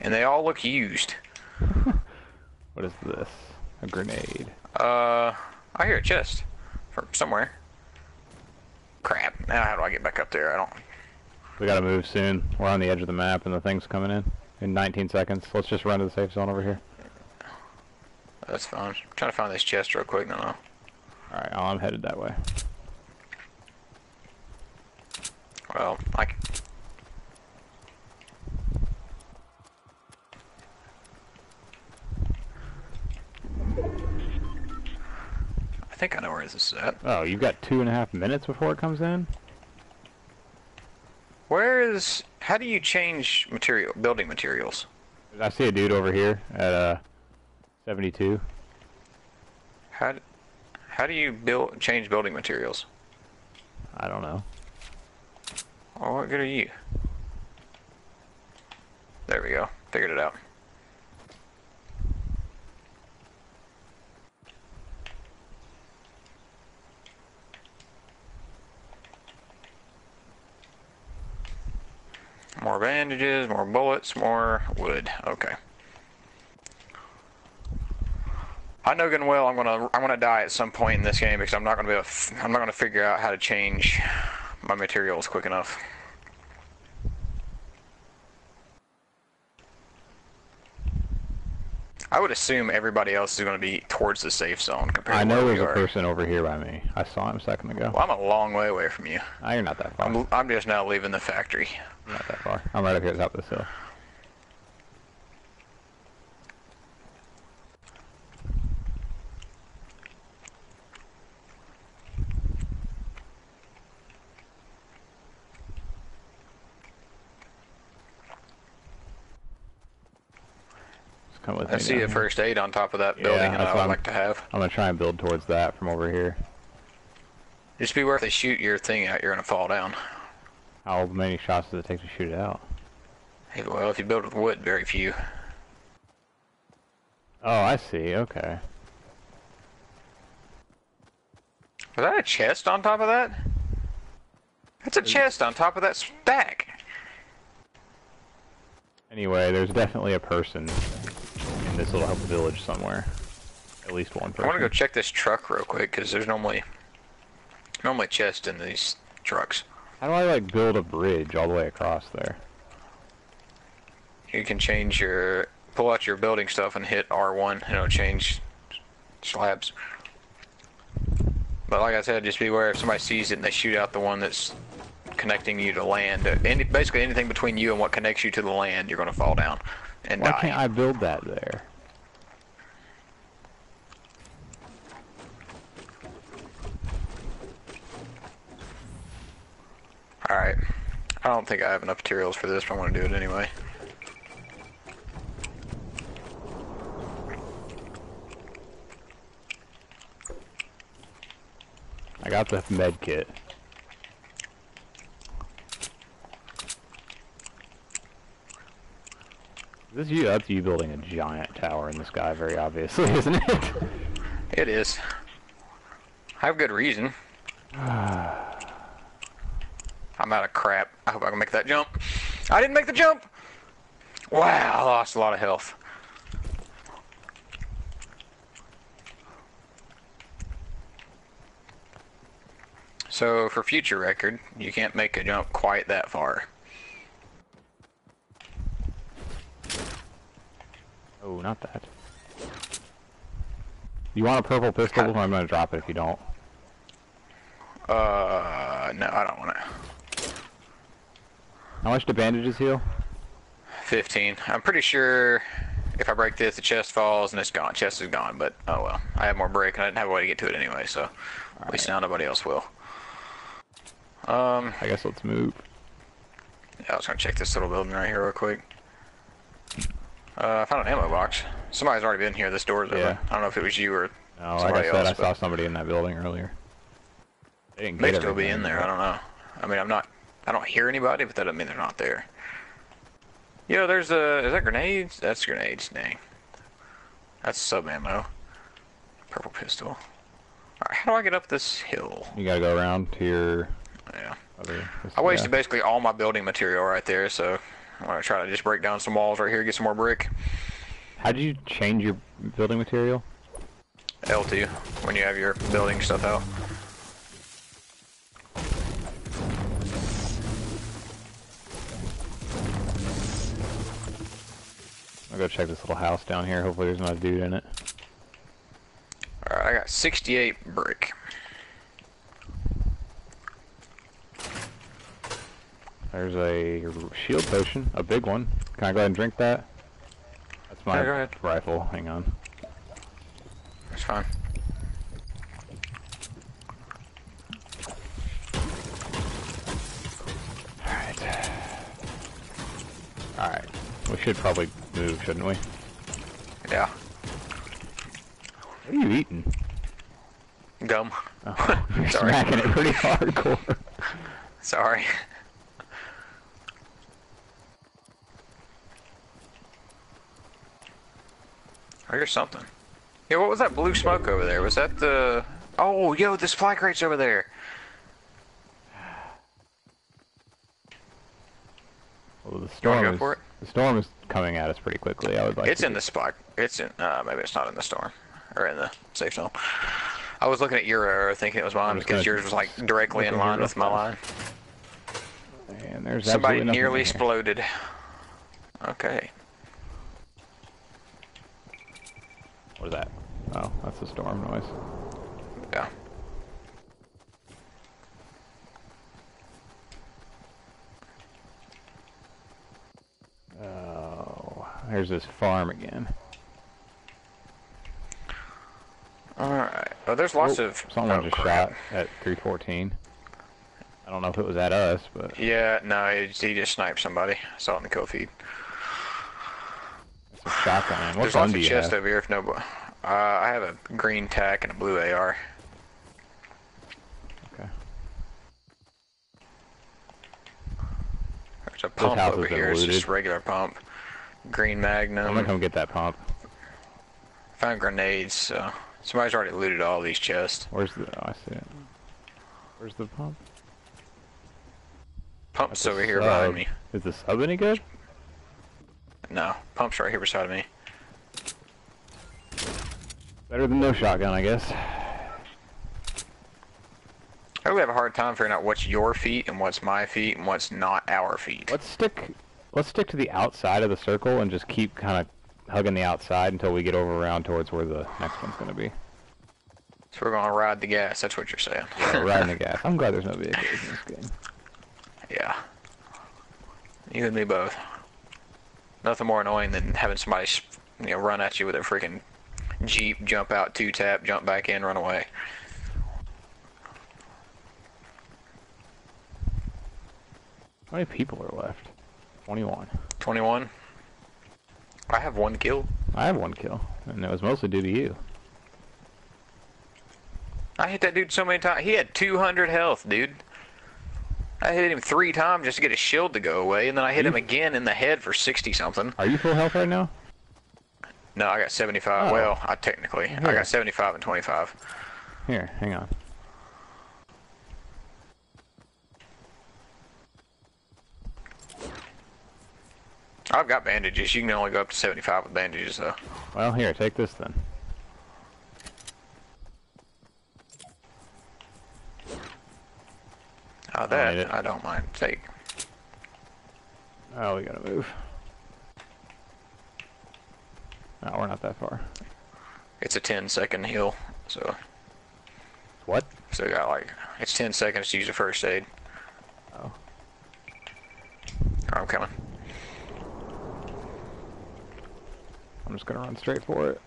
B: And they all look used.
A: What is this? A grenade.
B: Uh, I hear a chest from somewhere. Crap. Now how do I get back up there? I don't.
A: We gotta move soon. We're on the edge of the map and the thing's coming in in 19 seconds. Let's just run to the safe zone over here.
B: That's fine. I'm trying to find this chest real quick. No, no.
A: Alright, I'm headed that way.
B: Well, I. I think I know where this is at.
A: Oh, you've got two and a half minutes before it comes in?
B: Where is? How do you change material, building materials?
A: I see a dude over here at uh 72.
B: How, how do you build change building materials?
A: I don't know.
B: Well, what good are you? There we go. Figured it out. More bandages, more bullets, more wood. Okay. I know good and well I'm gonna I'm gonna die at some point in this game because I'm not gonna be able I'm not gonna figure out how to change my material is quick enough. I would assume everybody else is going to be towards the safe zone compared to
A: I
B: know
A: there's a
B: are.
A: person over here by me. I saw him a second ago.
B: Well, I'm a long way away from you.
A: Ah, you're not that far.
B: I'm, I'm just now leaving the factory.
A: not that far. I'm right up here at the top of this hill.
B: See a first aid on top of that
A: Yeah,
B: building, and
A: that's
B: I would
A: I'm,
B: like to have.
A: I'm gonna try and build towards that from over here.
B: Just be aware if they shoot your thing out, you're to fall down.
A: How many shots does it take to shoot it out?
B: Hey, Well, if you build with wood, very few.
A: Oh, I see. Okay.
B: Was that a chest on top of that? That's a chest on top of that stack.
A: Anyway, there's definitely a person in this little village somewhere. At least one person.
B: I want to go check this truck real quick because there's normally normally chests in these trucks.
A: How do I like build a bridge all the way across there?
B: You can change your pull out your building stuff and hit R1 and it'll change slabs. But like I said, just be aware if somebody sees it and they shoot out the one that's connecting you to land. Any, basically anything between you and what connects you to the land, you're going to fall down and
A: Why
B: die.
A: can't I build that there?
B: Alright. I don't think I have enough materials for this, but I'm going to do it anyway.
A: I got the med kit. This you that's you building a giant tower in the sky, very obviously, isn't it?
B: It is. I have good reason. I'm out of crap. I hope I can make that jump. I didn't make the jump! Wow, I lost a lot of health. So, for future record, you can't make a jump quite that far.
A: Oh, not that. You want a purple pistol? I'm gonna drop it if you don't.
B: Uh, no, I don't want it.
A: How much do bandages heal?
B: 15. I'm pretty sure if I break this, the chest falls and it's gone. Chest is gone, but oh well. I have more break and I didn't have a way to get to it anyway, so at least now nobody else will. Um,
A: I guess let's move.
B: yeah, I was gonna check this little building right here real quick. Uh, I found an ammo box. Somebody's already been here. This door's open.
A: Yeah.
B: I don't know if it was you or
A: No, like
B: somebody
A: I said,
B: else.
A: I saw somebody in that building earlier. They didn't
B: may still be in there. I don't know. I mean, I'm not. I don't hear anybody, but that doesn't mean they're not there. Yo, there's a. Is that grenades? That's grenades. Dang. That's sub ammo. Purple pistol. Alright, how do I get up this hill?
A: You gotta go around to your
B: Yeah.
A: other.
B: I wasted basically all my building material right there, so I'm gonna try to just break down some walls right here, get some more brick.
A: How did you change your building material?
B: L2 when you have your building stuff out.
A: I'll go check this little house down here. Hopefully there's not a dude in it.
B: Alright, I got 68 brick.
A: There's a shield potion, a big one. Can I go ahead and drink that? That's my
B: Yeah, go ahead.
A: rifle. Hang on.
B: That's fine.
A: Alright. Alright. We should probably move, shouldn't we?
B: Yeah.
A: What are you eating?
B: Gum.
A: Oh, you're
B: Sorry.
A: smacking it pretty hardcore.
B: Sorry. I hear something. Yeah, what was that blue smoke over there? Was that the... Oh, yo, the supply crate's over there.
A: Well, the storm is? The storm is coming at us pretty quickly. I would like
B: It's
A: to
B: in the spot. It's in... Uh, maybe it's not in the storm. Or in the safe zone. I was looking at your arrow thinking it was mine because yours was like directly in line with my line.
A: And there's
B: Somebody nearly exploded. Okay.
A: What is that? Oh, that's the storm noise.
B: Yeah.
A: Oh, there's this farm again.
B: Alright. Oh, there's lots
A: Oh,
B: of...
A: Someone
B: oh,
A: just
B: crap.
A: shot at 314. I don't know if it was at us, but
B: Yeah, no, he, he just sniped somebody. I saw it in the kill feed.
A: Shotgun. What
B: There's lots of chests over here if no... Uh, I have a green tack and a blue AR.
A: Okay.
B: There's a pump over here. It's just regular pump. Green Magnum.
A: I'm gonna come get that pump.
B: Found grenades, so... Somebody's already looted all these chests.
A: Where's the? Oh, I see it. Where's the pump?
B: Pump's
A: That's
B: over here
A: sub.
B: behind me.
A: Is the sub any good?
B: No, pump's right here beside me.
A: Better than no shotgun, I guess.
B: I really have a hard time figuring out what's your feet and what's my feet and what's not our feet.
A: Let's stick. Let's stick to the outside of the circle and just keep kind of hugging the outside until we get over around towards where the next one's gonna be.
B: So we're gonna ride the gas, that's what you're saying.
A: Yeah, riding the gas. I'm glad there's no vehicles in this game.
B: Yeah. You and me both. Nothing more annoying than having somebody, you know, run at you with a freaking jeep, jump out, two tap, jump back in, run away.
A: How many people are left? 21.
B: 21. I have one kill.
A: I have one kill, and it was mostly due to you.
B: I hit that dude so many times. He had 200 health, dude. I hit him three times just to get his shield to go away, and then I hit
A: You-
B: him again in the head for 60 something.
A: Are you full health right now?
B: No, I got 75.
A: Oh.
B: Well, I technically. I got 75 and 25.
A: Here, hang on.
B: I've got bandages. You can only go up to 75 with bandages, though.
A: Well, here, take this then.
B: Oh,
A: need
B: that
A: it.
B: I don't mind. Take.
A: Oh, we gotta move. No, we're not that far.
B: It's a 10 second heal, so
A: What?
B: so got like it's 10 seconds to use a first aid.
A: Oh.
B: I'm coming.
A: I'm just gonna run straight for it.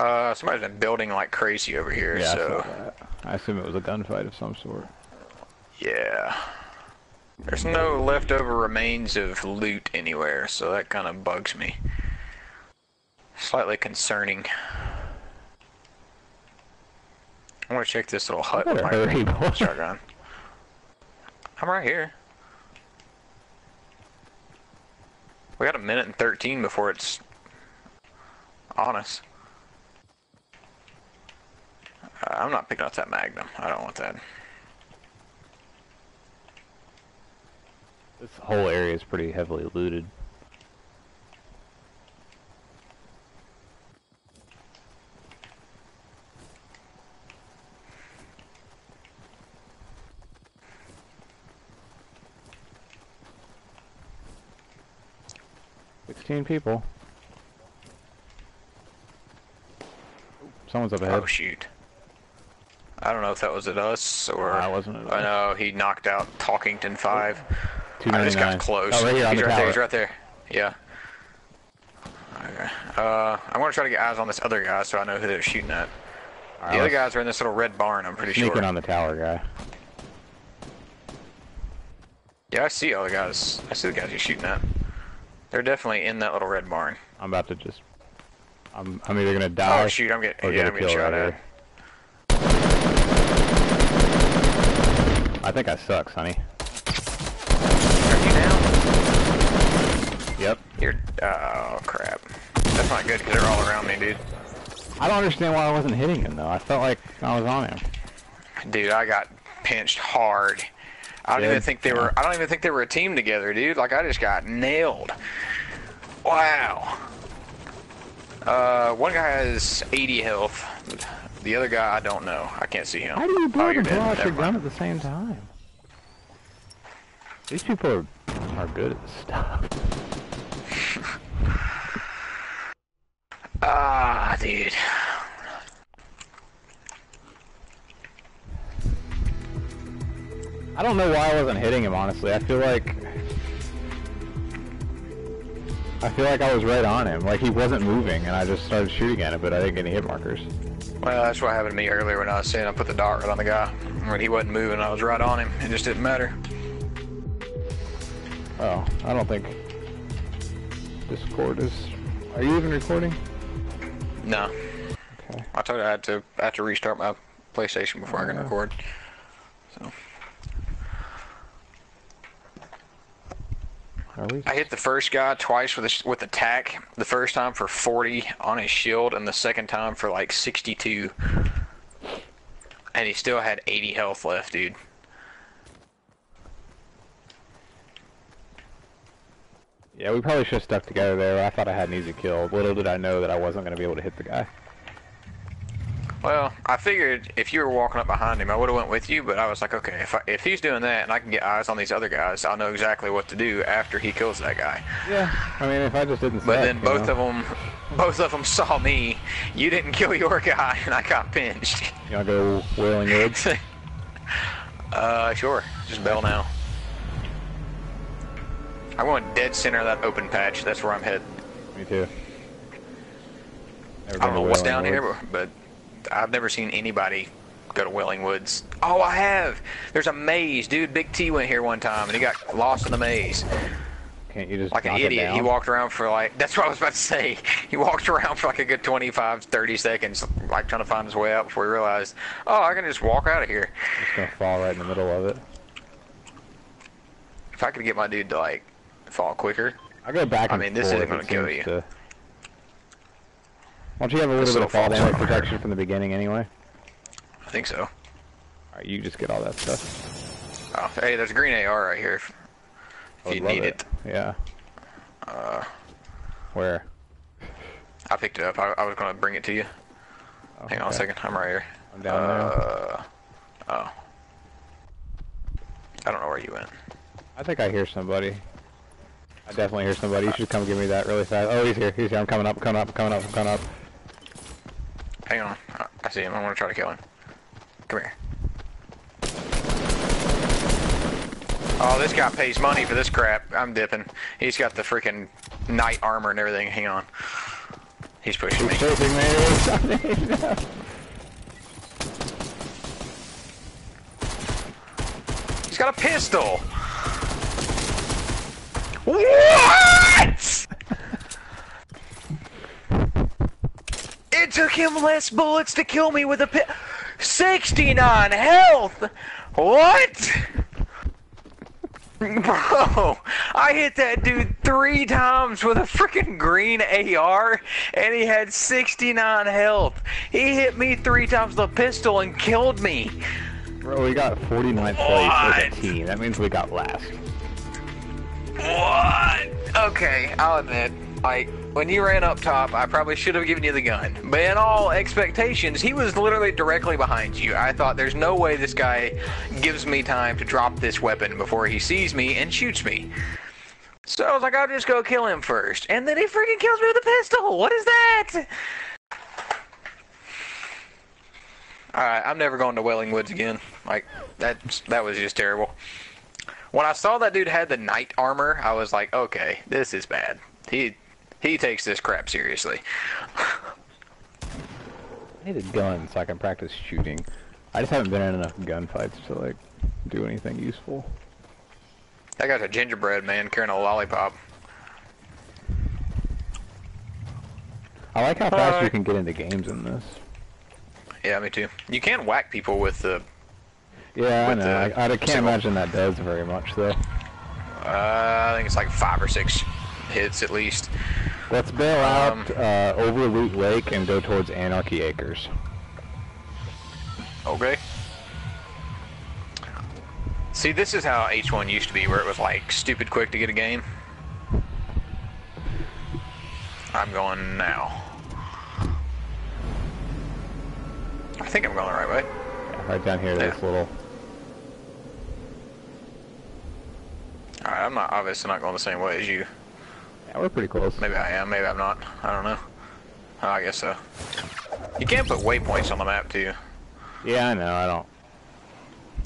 B: Uh, somebody's been building like crazy over here,
A: Yeah, I
B: so
A: that. I assume it was a gunfight of some sort.
B: yeah. There's no leftover remains of loot anywhere, so that kind of bugs me. Slightly concerning. I want to check this little hut with my
A: hurry,
B: shotgun. I'm right here. We got a minute and 13 before it's on us. Uh, I'm not picking up that Magnum. I don't want that.
A: This whole area is pretty heavily looted. Sixteen people. Someone's up ahead.
B: Oh shoot. I don't know if that was at us or.
A: I wasn't at
B: I know he knocked out Talkington five. I just got close.
A: Oh, right here on
B: he's
A: the
B: right
A: tower.
B: there. He's right there. Yeah. Okay. Uh, I'm gonna try to get eyes on this other guy so I know who they're shooting at. The other guys are in this little red barn. I'm pretty
A: sneak
B: sure.
A: in on the tower guy.
B: Yeah, I see all the guys. I see the guys you're shooting at. They're definitely in that little red barn.
A: I'm about to just. I'm. I'm either gonna die.
B: Oh shoot! I'm getting yeah,
A: get
B: I'm getting shot
A: right
B: at.
A: here. I think I suck, Sonny.
B: Are you down?
A: Yep.
B: You're. Oh crap. That's not good because they're all around me, dude.
A: I don't understand why I wasn't hitting him though. I felt like I was on him.
B: Dude, I got pinched hard. I don't even think they were. I don't even think they were a team together, dude. Like I just got nailed. Wow. Uh, one guy has 80 health. The other guy, I don't know. I can't see him.
A: How do you
B: oh, you're
A: and pull your gun at the same time? These people are are good at this stuff.
B: Ah, dude.
A: I don't know why I wasn't hitting him. Honestly, I feel like I feel like I was right on him. Like he wasn't moving, and I just started shooting at him, but I didn't get any hit markers.
B: Well, that's what happened to me earlier when I was saying I put the dot right on the guy. When he wasn't moving, I was right on him. It just didn't matter.
A: Oh, I don't think Discord is. Are you even recording?
B: No.
A: Okay.
B: I told you I had to I had to restart my PlayStation before I can
A: Oh.
B: record. So
A: Are we?
B: I hit the first guy twice with a, with attack. The first time for 40 on his shield, and the second time for like 62. And he still had 80 health left, dude.
A: Yeah, we probably should have stuck together there. I thought I had an easy kill. Little did I know that I wasn't going to be able to hit the guy.
B: Well, I figured if you were walking up behind him, I would have went with you. But I was like, okay, if I, if he's doing that and I can get eyes on these other guys, I'll know exactly what to do after he kills that guy.
A: Yeah. I mean, if I just didn't.
B: But then both
A: know?
B: of them, both of them saw me. You didn't kill your guy, and I got pinched.
A: To go Wailing Woods?
B: uh, sure. Just bell now. I want dead center of that open patch. That's where I'm headed.
A: Me too.
B: I don't know what's down here,
A: Woods.
B: but but I've never seen anybody go to Wailing Woods. Oh, I have. There's a maze, dude. Big T went here one time, and he got lost in the maze.
A: Can't you just
B: Like an idiot. He walked around for like, that's what I was about to say. He walked around for like a good 25, 30 seconds, like trying to find his way out before he realized, oh, I can just walk out of here.
A: Just gonna fall right in the middle of it.
B: If I could get my dude to like fall quicker.
A: I'll go back
B: I
A: and
B: mean, this
A: forth,
B: isn't gonna
A: it
B: kill you.
A: to- don't you have a little
B: This
A: bit of fall damage protection from the beginning anyway?
B: I think so.
A: Alright, you just get all that stuff.
B: Oh, hey, there's a green AR right here. If, if you need it.
A: Yeah.
B: Uh,
A: Where?
B: I picked it up. I, I was gonna bring it to you.
A: Oh,
B: Hang on a second. I'm right here.
A: I'm down
B: uh, Oh. I don't know where you went.
A: I think I hear somebody. I definitely hear somebody. You should come give me that really fast. Oh, he's here. He's here. I'm coming up. I'm coming up. I'm coming up. I'm coming up.
B: Hang on. I, I see him. I want to try to kill him. Come here. Oh, this guy pays money for this crap. I'm dipping. He's got the freaking knight armor and everything. Hang on. He's pushing me.
A: He's chasing me.
B: He's got a pistol. What? It took him less bullets to kill me with a pi- 69 health. What? Bro, I hit that dude three times with a freaking green AR, and he had 69 health. He hit me three times with a pistol and killed me.
A: Bro, we got 49th place as a team. That means we got last.
B: What? Okay, I'll admit, like, when you ran up top, I probably should have given you the gun. But in all expectations, he was literally directly behind you. I thought there's no way this guy gives me time to drop this weapon before he sees me and shoots me. So I was like, I'll just go kill him first. And then he freaking kills me with a pistol. What is that? Alright, I'm never going to Wailing Woods again. Like, that, that was just terrible. When I saw that dude had the knight armor, I was like, okay, this is bad. He he takes this crap seriously.
A: I need a gun so I can practice shooting. I just haven't been in enough gunfights to like do anything useful.
B: That guy's a gingerbread man carrying a lollipop.
A: I like how fast
B: Hi.
A: you can get into games in this.
B: Yeah, me too. You can whack people with the.
A: Yeah, I know. I, I can't
B: single-
A: imagine that does very much though.
B: Uh, I think it's like five or six hits at least.
A: Let's bail out
B: Um,
A: uh, over Loot Lake and go towards Anarchy Acres.
B: Okay. See, this is how H1 used to be, where it was like stupid quick to get a game. I'm going now. I think I'm going the right way.
A: Yeah, right down here, this
B: Yeah.
A: little.
B: Alright, I'm not obviously not going the same way as you.
A: Yeah, we're pretty close.
B: Maybe I am, maybe I'm not. I don't know. Oh, I guess so. You can't put waypoints on the map, too.
A: Yeah, I know. I don't.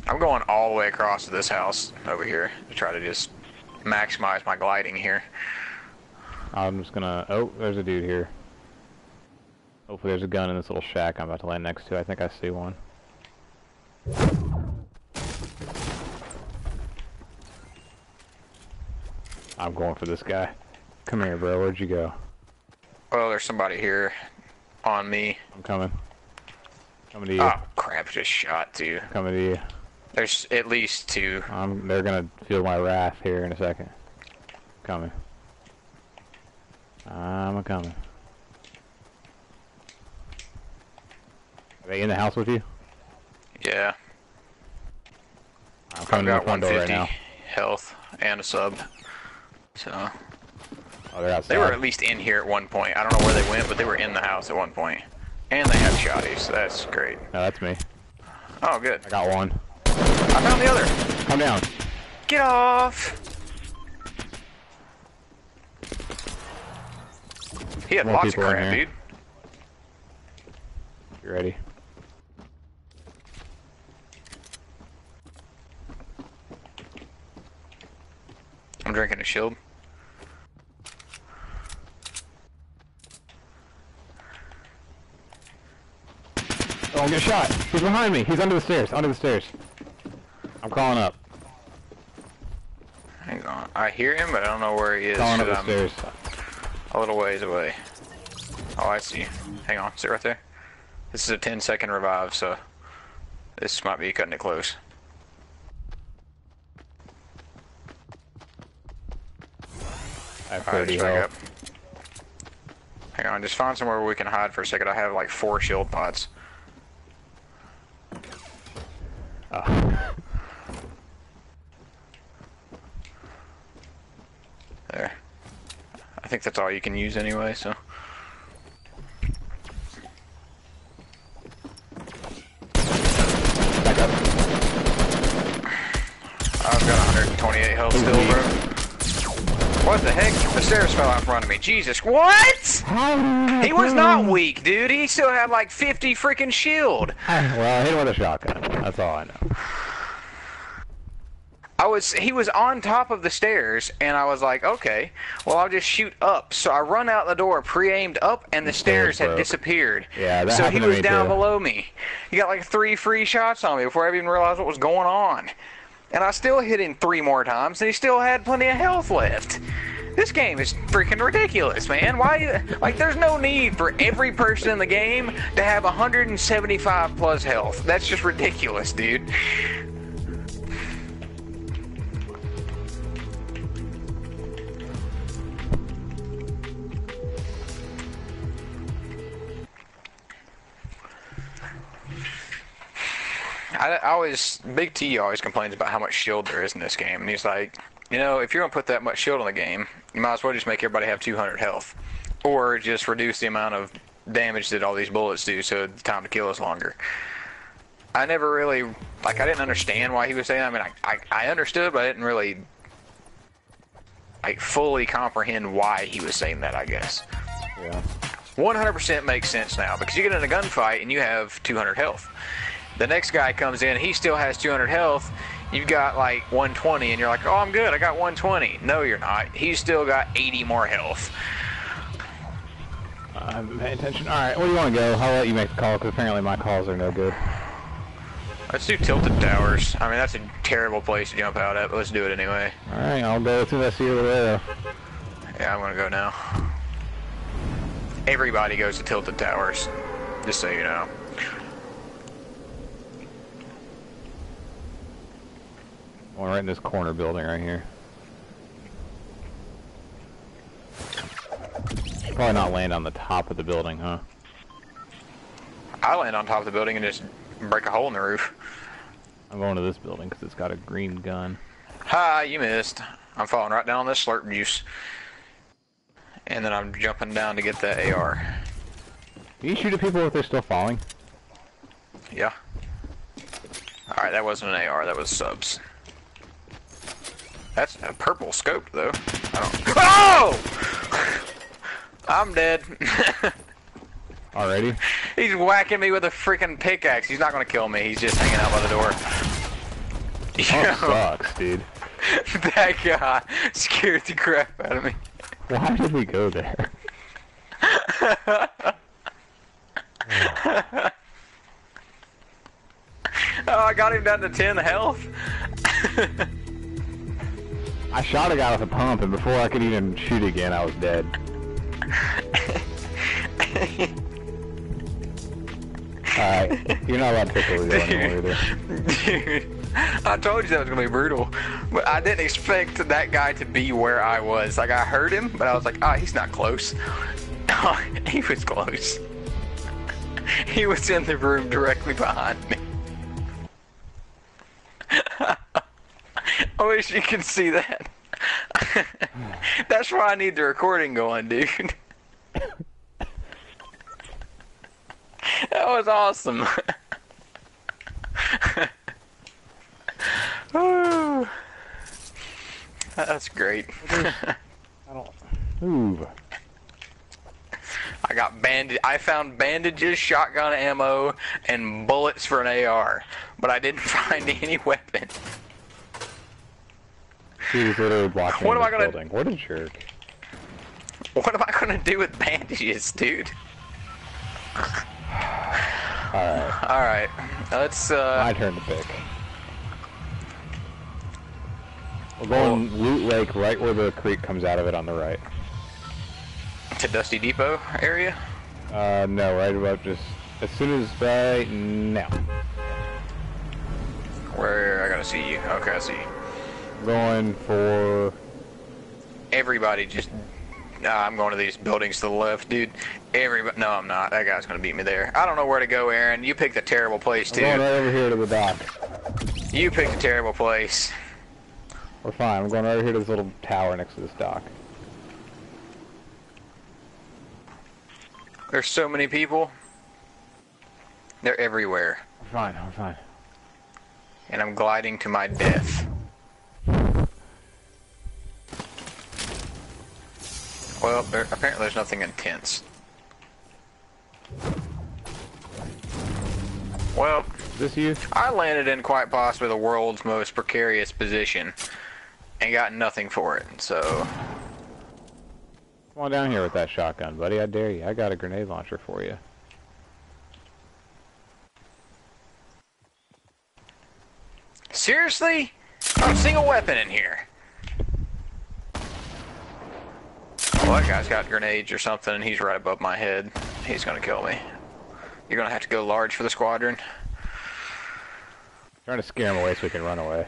B: I'm going all the way across to this house over here to try to just maximize my gliding here.
A: I'm just gonna. Oh, there's a dude here. Hopefully, there's a gun in this little shack I'm about to land next to. I think I see one. I'm going for this guy. Come here, bro. Where'd you go?
B: Well, there's somebody here on me.
A: I'm coming. Coming to you.
B: Oh, crap, just shot, too.
A: Coming to you.
B: There's at least two.
A: I'm, they're gonna feel my wrath here in a second. Coming. I'm coming. Are they in the house with you?
B: Yeah.
A: I'm
B: I've
A: coming to the front door right
B: 150
A: now.
B: health and a sub. So,
A: Oh,
B: they were at least in here at one point. I don't know where they went, but they were in the house at one point. And they have shotties, so that's great.
A: No, that's me.
B: Oh, good.
A: I got one.
B: I found the other.
A: Come down.
B: Get off! He had
A: More
B: lots of crap, dude.
A: You ready?
B: I'm drinking a shield.
A: Oh, I'm getting shot. He's behind me. He's under the stairs. Under the stairs. I'm crawling up.
B: Hang on. I hear him, but I don't know where he is.
A: Crawling up the
B: I'm
A: stairs.
B: a little ways away. Oh, I see. Hang on. Sit right there. This is a 10 second revive, so this might be cutting it close.
A: I have
B: Alright,
A: 30
B: strike
A: health.
B: up. Hang on, just find somewhere where we can hide for a second. I have like four shield pots.
A: Oh.
B: There. I think that's all you can use anyway, so. I've got 128 health still, bro. What the heck? The stairs fell out in front of me. Jesus, what? He was not weak, dude. He still had like 50 freaking shield.
A: Well, I hit him with a shotgun. That's all I know.
B: I was he was on top of the stairs and I was like, okay, well I'll just shoot up. So I run out the door, pre-aimed up, and the stairs
A: stairs
B: had
A: broke.
B: disappeared.
A: Yeah, that
B: so he was down
A: too.
B: below me. He got like three free shots on me before I even realized what was going on. And I still hit him three more times, and he still had plenty of health left. This game is freaking ridiculous, man. Why? Like, there's no need for every person in the game to have 175 plus health. That's just ridiculous, dude. I, I always Big T always complains about how much shield there is in this game, and he's like, you know, if you're gonna put that much shield on the game, you might as well just make everybody have 200 health, or just reduce the amount of damage that all these bullets do, so the time to kill is longer. I never really like I didn't understand why he was saying. that. I mean, I I, I understood, but I didn't really like fully comprehend why he was saying that. I guess.
A: Yeah.
B: 100% makes sense now because you get in a gunfight and you have 200 health. The next guy comes in, he still has 200 health. You've got like 120, and you're like, oh, I'm good, I got 120. No, you're not. He's still got 80 more health.
A: Uh, I'm paying attention. Alright, where do you want to go? I'll let you make the call, because apparently my calls are no good.
B: Let's do Tilted Towers. I mean, that's a terrible place to jump out at, but let's do it anyway.
A: Alright, I'll go as soon as I see over there.
B: Yeah, I'm gonna go now. Everybody goes to Tilted Towers, just so you know.
A: One right in this corner building right here. Probably not land on the top of the building, huh?
B: I land on top of the building and just break a hole in the roof.
A: I'm going to this building because it's got a green gun.
B: Ha, you missed. I'm falling right down on this slurp juice. And then I'm jumping down to get the AR.
A: You shoot at people if they're still falling?
B: Yeah. Alright, that wasn't an AR, that was subs. That's a purple scope, though. I don't... Oh! I'm dead.
A: Already?
B: He's whacking me with a freaking pickaxe. He's not gonna kill me. He's just hanging out by the door.
A: Oh, sucks, dude.
B: that guy scared the crap out of me.
A: Why did we go there?
B: oh, I got him down to 10 health.
A: I shot a guy with a pump, and before I could even shoot again, I was dead. Alright, you're not allowed to pick where we anymore either.
B: Dude, I told you that was gonna be brutal, but I didn't expect that guy to be where I was. Like I heard him, but I was like, ah, oh, he's not close. He was close. He was in the room directly behind me. I wish you could see that. That's why I need the recording going, dude. that was awesome. That's great.
A: I don't move.
B: I got bandage. I found bandages, shotgun ammo, and bullets for an AR, but I didn't find any weapon.
A: He's literally blocking
B: What am I gonna-
A: building. What a jerk.
B: What am I gonna do with bandages, dude?
A: Alright,
B: All right, let's. uh...
A: my turn to pick. We're going Loot Lake right where the creek comes out of it on the right.
B: to Dusty Depot area.
A: Uh, no, right about just as soon as right now.
B: Where I gotta see you. Okay, I see you.
A: Going for
B: Everybody just. Nah, I'm going to these buildings to the left, dude. Everybody. No, I'm not. That guy's gonna beat me there. I don't know where to go, Aaron. You picked a terrible place
A: I'm going right over here to the dock.
B: You picked a terrible place.
A: We're fine. I'm going right over here to this little tower next to this dock.
B: There's so many people. They're everywhere,
A: We're fine. We're fine.
B: and I'm gliding to my death. Well, there, apparently there's nothing intense. Well,
A: this you?
B: I landed in quite possibly the world's most precarious position and got nothing for it. So,
A: Come on down here with that shotgun, buddy. I dare you. I got a grenade launcher for you.
B: seriously? Not a single weapon in here. Well, that guy's got grenades or something, and he's right above my head. He's gonna kill me. You're gonna have to go large for the squadron.
A: Trying to scare him away so we can run away.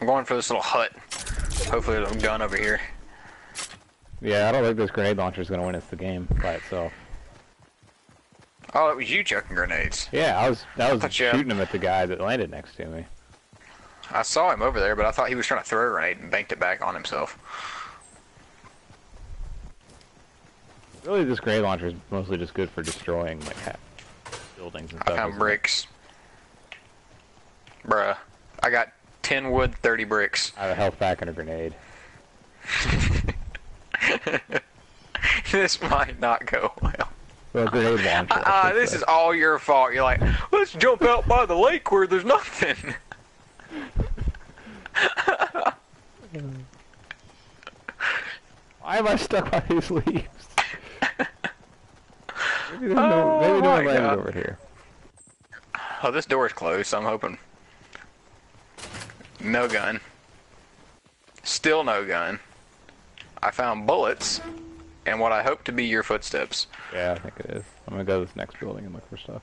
B: I'm going for this little hut. Hopefully there's a gun over here.
A: Yeah, I don't think this grenade launcher is gonna win us the game by itself.
B: Oh, it was you chucking grenades.
A: Yeah, I was I was
B: you-
A: shooting him at the guy that landed next to me.
B: I saw him over there, but I thought he was trying to throw a grenade and banked it back on himself.
A: Really, this grenade launcher is mostly just good for destroying like buildings and
B: I
A: stuff.
B: found
A: isn't it?
B: bricks. Bruh. I got 10 wood, 30 bricks.
A: I have a health pack and a grenade.
B: this might not go well.
A: Well, grenade launcher. I
B: Ah, this is all your fault. You're like, let's jump out by the lake where there's nothing.
A: Why am I stuck by these leaves? maybe there's no, oh maybe no
B: Oh
A: one landed over here.
B: Oh, this door is closed, so I'm hoping. No gun. Still no gun. I found bullets, and what I hope to be your footsteps.
A: Yeah, I think it is. I'm gonna go to this next building and look for stuff.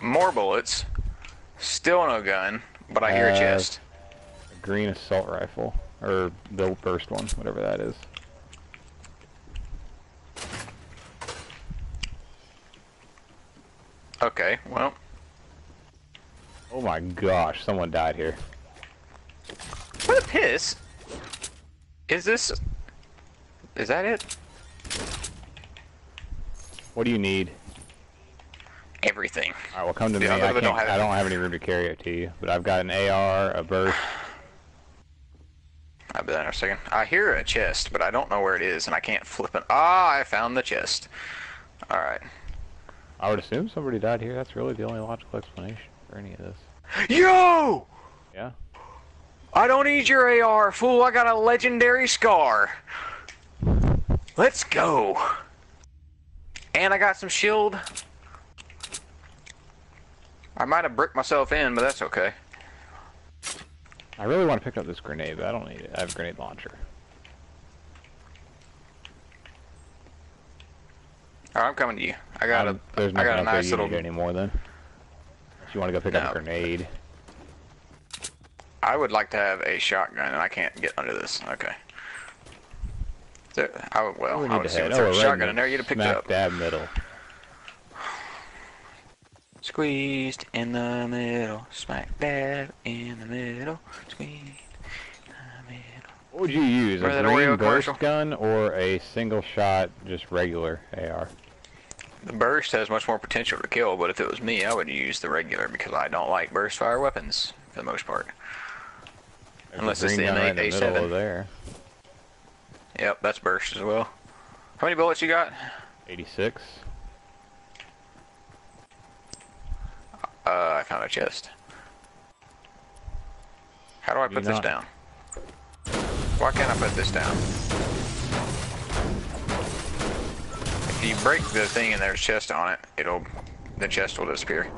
B: More bullets. Still no gun, but I hear a
A: Uh,
B: chest.
A: A green assault rifle, or the first one, whatever that is.
B: Okay, well,
A: Oh my gosh, someone died here.
B: what a piss. Is this... Is that it?
A: What do you need?
B: Everything.
A: Alright, well come to
B: Yeah,
A: me.
B: I don't have
A: I don't have any room to carry it to you, but I've got an AR, a burst.
B: I'll be there in a second. I hear a chest, but I don't know where it is, and I can't flip it. Ah, I found the chest. Alright.
A: I would assume somebody died here. That's really the only logical explanation for any of this.
B: Yo!
A: Yeah?
B: I don't need your AR, fool. I got a legendary scar. Let's go. And I got some shield. I might have bricked myself in, but that's okay.
A: I really want to pick up this grenade, but I don't need it. I have a grenade launcher.
B: Alright, I'm coming to you. I got a,
A: Um, There's
B: I
A: nothing
B: got a nice
A: you
B: little.
A: need anymore then. If you want to go pick up a grenade.
B: I would like to have a shotgun, and I can't get under this. Okay. There, I, would- well,
A: we
B: I would
A: to
B: assume
A: head?
B: if there
A: Oh,
B: a
A: right
B: shotgun in there, you'd have picked it up.
A: dab middle.
B: Squeezed in the middle, smack dab in the middle, squeezed in the middle.
A: What would you use?
B: Remember
A: a green burst
B: commercial?
A: gun or a single shot, just regular AR?
B: The burst has much more potential to kill, but if it was me, I would use the regular because I don't like burst fire weapons for the most part.
A: There's
B: Unless it's the
A: gun right in the
B: M8A7.
A: middle of there.
B: Yep, that's burst as well. How many bullets you got?
A: 86.
B: Uh, I found a chest. How do I put this
A: not.
B: down? Why can't I put this down? If you break the thing and there's chest on it, it'll the chest will disappear.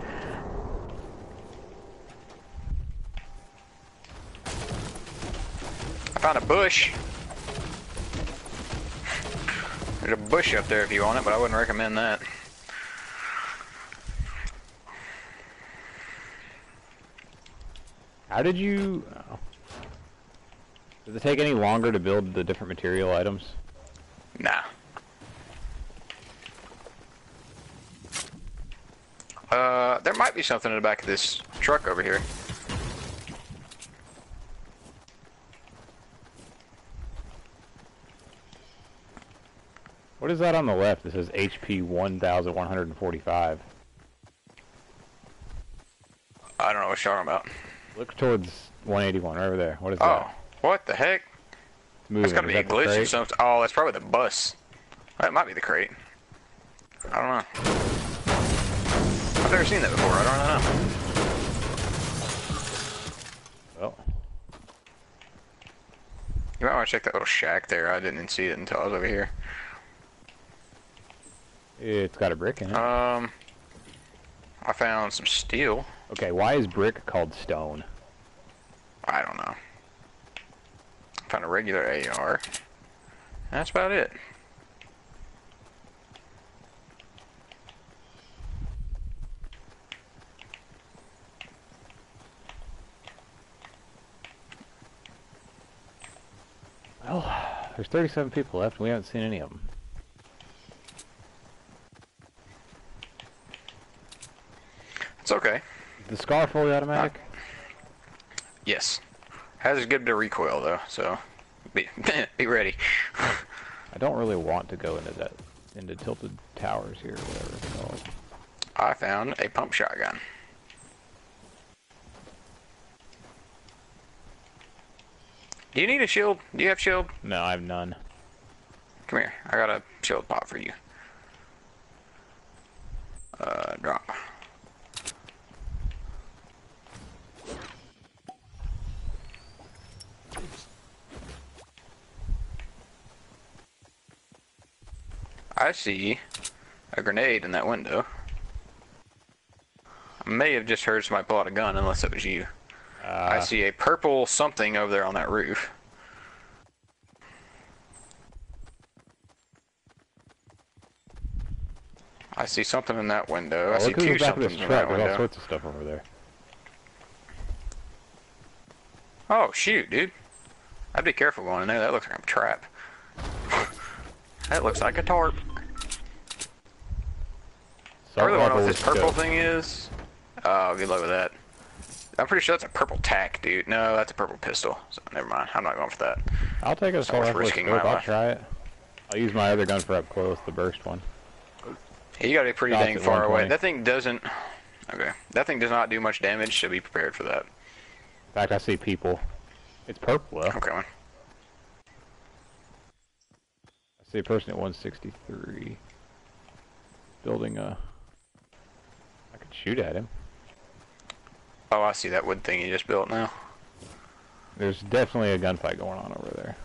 B: I found a bush. There's a bush up there if you want it, but I wouldn't recommend that.
A: How did you... oh. Does it take any longer to build the different material items?
B: Nah. Uh, there might be something in the back of this truck over here.
A: What is that on the left? It says HP 1145.
B: I don't know what you're talking about.
A: Look towards 181, right over there. What is
B: Oh,
A: that?
B: Oh, what the heck?
A: It's moving.
B: That's gotta be a glitch or something. Oh, that's probably the bus. That might be the crate. I don't know. I've never seen that before. I don't know.
A: Well,
B: You might want to check that little shack there. I didn't see it until I was over here.
A: it's got a brick in it.
B: Um, I found some steel.
A: Okay, why is brick called stone?
B: I don't know. Found a regular AR. That's about it.
A: Well, there's 37 people left, and we haven't seen any of them.
B: It's okay.
A: The Scar fully automatic?
B: Yes. Has a good bit of recoil though, so be be ready.
A: I don't really want to go into that, into Tilted Towers here, or whatever it's called.
B: I found a pump shotgun. Do you need a shield? Do you have shield?
A: No, I have none.
B: Come here. I got a shield pot for you. Uh, drop. I see a grenade in that window. I may have just heard somebody pull out a gun, unless it was you. I
A: Uh,
B: see a purple something over there on that roof. I see something in that window. I
A: oh,
B: see two
A: the back of
B: somethings in that
A: There's all sorts of stuff over there.
B: Oh shoot, dude! I'd be careful going in there. That looks like a trap. that looks like a tarp. I
A: Assault
B: really want to know what this purple
A: scope.
B: thing is. Oh, good luck with that. I'm pretty sure that's a purple tack, dude. No, that's a purple pistol. So never mind. I'm not going for that.
A: I'll take a assault
B: worth
A: rifle with
B: risking
A: scope. I'll try it. I'll use my other gun for up close, the burst one.
B: Yeah, you gotta be pretty
A: Stops
B: dang far away. That thing doesn't. Okay, that thing does not do much damage. So be prepared for that.
A: In fact, I see people. It's purple though.
B: Okay, man.
A: I see a person at 163. Building a. Shoot at him.
B: Oh, I see that wood thing you just built now.
A: There's definitely a gunfight going on over there.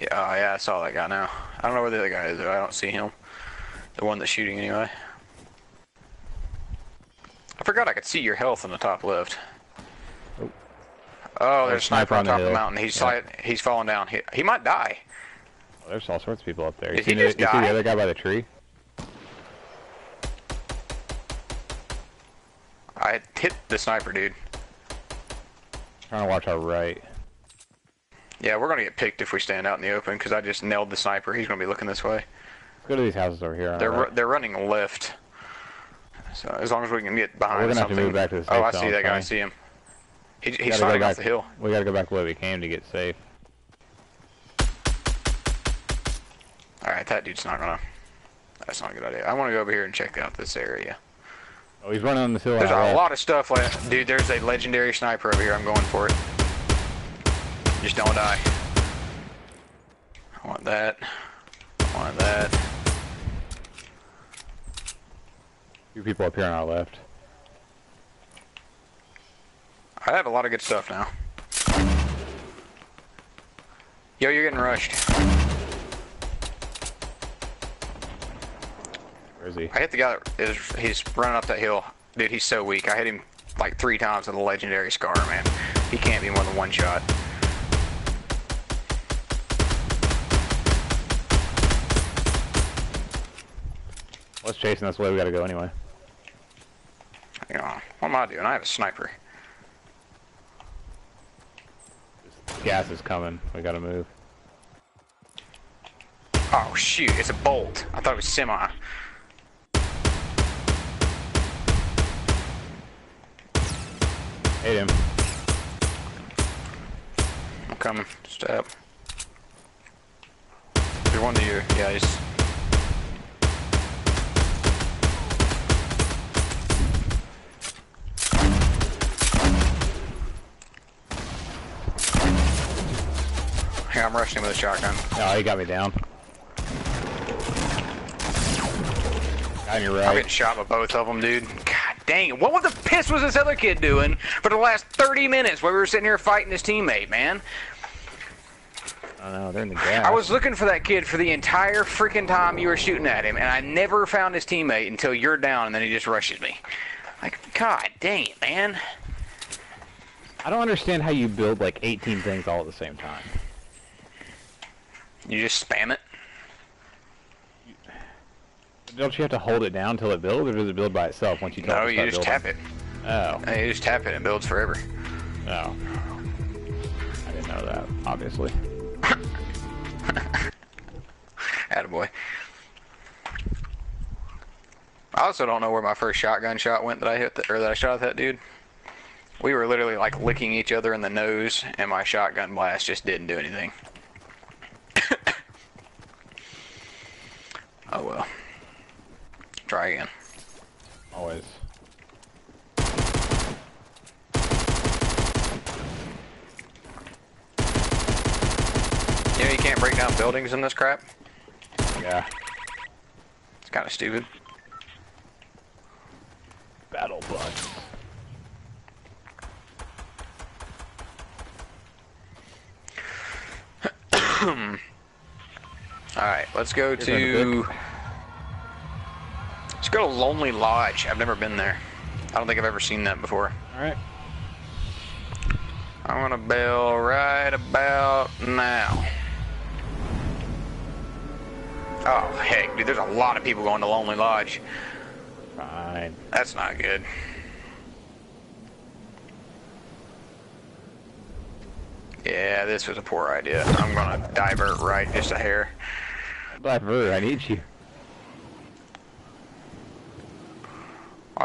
B: Yeah, oh, yeah, I saw that guy now. I don't know where the other guy is though. I don't see him. The one that's shooting anyway. I forgot I could see your health in the top left.
A: Oh.
B: Oh, there's a sniper on
A: the
B: top of the mountain. He's
A: Yeah.
B: he's falling down. He, he might die.
A: Oh, there's all sorts of people up there. You
B: Did
A: see, the, you see the other guy by the tree?
B: I hit the sniper, dude.
A: Trying to watch our right.
B: Yeah, we're gonna get picked if we stand out in the open because I just nailed the sniper. He's gonna be looking this way.
A: Let's go to these houses over here.
B: They're
A: right.
B: they're running left. So as long as we can get behind
A: We're gonna have to move back to the
B: oh, I see that guy. I see him. He, he's
A: back,
B: off the hill.
A: We gotta go back the way we came to get safe.
B: All right, that dude's not gonna. That's not a good idea. I want to go over here and check out this area.
A: Oh, he's running on this hill.
B: There's a lot of stuff left, dude. There's a legendary sniper over here. I'm going for it. Just don't die. I want that. I want that.
A: Few people up here on our left.
B: I have a lot of good stuff now. Yo, you're getting rushed.
A: Where is he?
B: I hit the guy that is he's running up that hill. Dude, he's so weak. I hit him like three times with a legendary scar, man. He can't be more than one shot.
A: Let's chasing this way. We gotta go anyway.
B: You know, what am I doing? I have a sniper.
A: Gas is coming. We gotta move.
B: Oh shoot, it's a bolt. I thought it was semi.
A: Hit him.
B: I'm coming. Step. There's one of you. Yeah, he's. Here, I'm rushing him with a shotgun.
A: Oh, he got me down. Guy on your
B: I'm getting shot by both of them, dude. Dang it. What the piss was this other kid doing for the last 30 minutes while we were sitting here fighting his teammate, man?
A: I don't know. They're in the gas.
B: I was looking for that kid for the entire freaking time you were shooting at him, and I never found his teammate until you're down, and then he just rushes me. Like, God dang it, man.
A: I don't understand how you build like 18 things all at the same time.
B: You just spam it.
A: Don't you have to hold it down until it builds, or does it build by itself once you
B: No, you just
A: building?
B: tap it.
A: Oh,
B: Uh, You just tap it and it builds forever.
A: no. I didn't know that, obviously.
B: Attaboy. I also don't know where my first shotgun shot went that I hit, the, or that I shot at that dude. We were literally like licking each other in the nose, and my shotgun blast just didn't do anything. oh well. Try again.
A: Always.
B: Yeah, you can't break down buildings in this crap?
A: Yeah.
B: It's kind of stupid.
A: Battle bus.
B: Alright, let's go
A: Here's
B: to... Let's go to Lonely Lodge. I've never been there. I don't think I've ever seen that before.
A: Alright.
B: I'm gonna bail right about now. Oh, heck, dude, there's a lot of people going to Lonely Lodge.
A: Fine.
B: That's not good. Yeah, this was a poor idea. I'm gonna divert right just a hair.
A: Black Ver, I need you.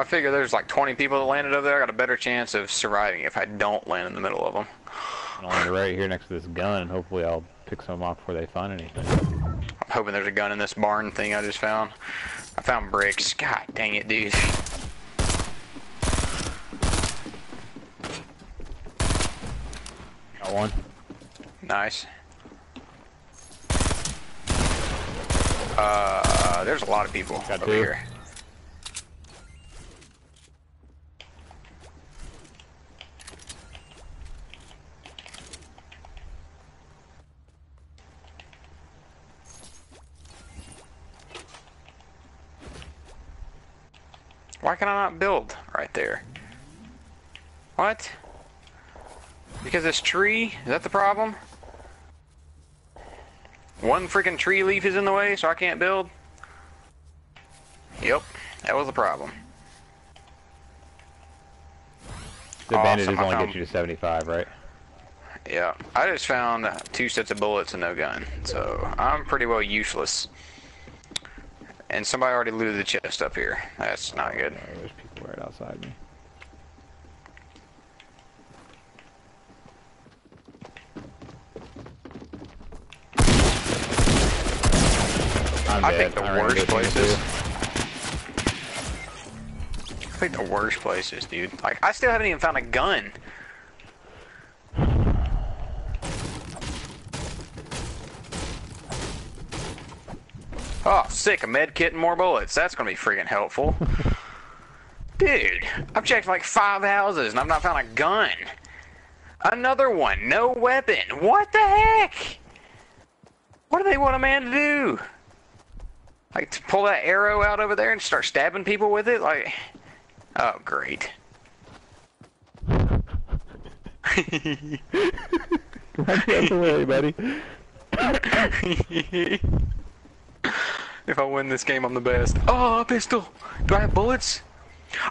B: I figure there's like 20 people that landed over there. I got a better chance of surviving if I don't land in the middle of them.
A: I'll land right here next to this gun, and hopefully I'll pick some off before they find anything.
B: I'm hoping there's a gun in this barn thing I just found. I found bricks. God dang it, dude.
A: Got one.
B: Nice. Uh, there's a lot of people
A: Got
B: over
A: two.
B: here. Why can I not build right there? What? Because this tree? Is that the problem? One freaking tree leaf is in the way, so I can't build? Yep, that was the problem.
A: The bandages
B: Awesome, I
A: only
B: found-
A: get you to 75, right?
B: Yeah, I just found two sets of bullets and no gun, so I'm pretty well useless. And somebody already looted the chest up here. That's not good.
A: Alright, there's people right outside me. I'm
B: I
A: dead.
B: think the
A: I ran
B: worst
A: into a thing or
B: places. I think the worst places, dude. Like, I still haven't even found a gun. Oh, sick. A med kit and more bullets. That's gonna be freaking helpful. Dude, I've checked like five houses and I've not found a gun. Another one. No weapon. What the heck? What do they want a man to do? Like to pull that arrow out over there and start stabbing people with it? Like, oh great.
A: Run the other way, buddy.
B: if I win this game, I'm the best. Oh, a pistol. Do I have bullets?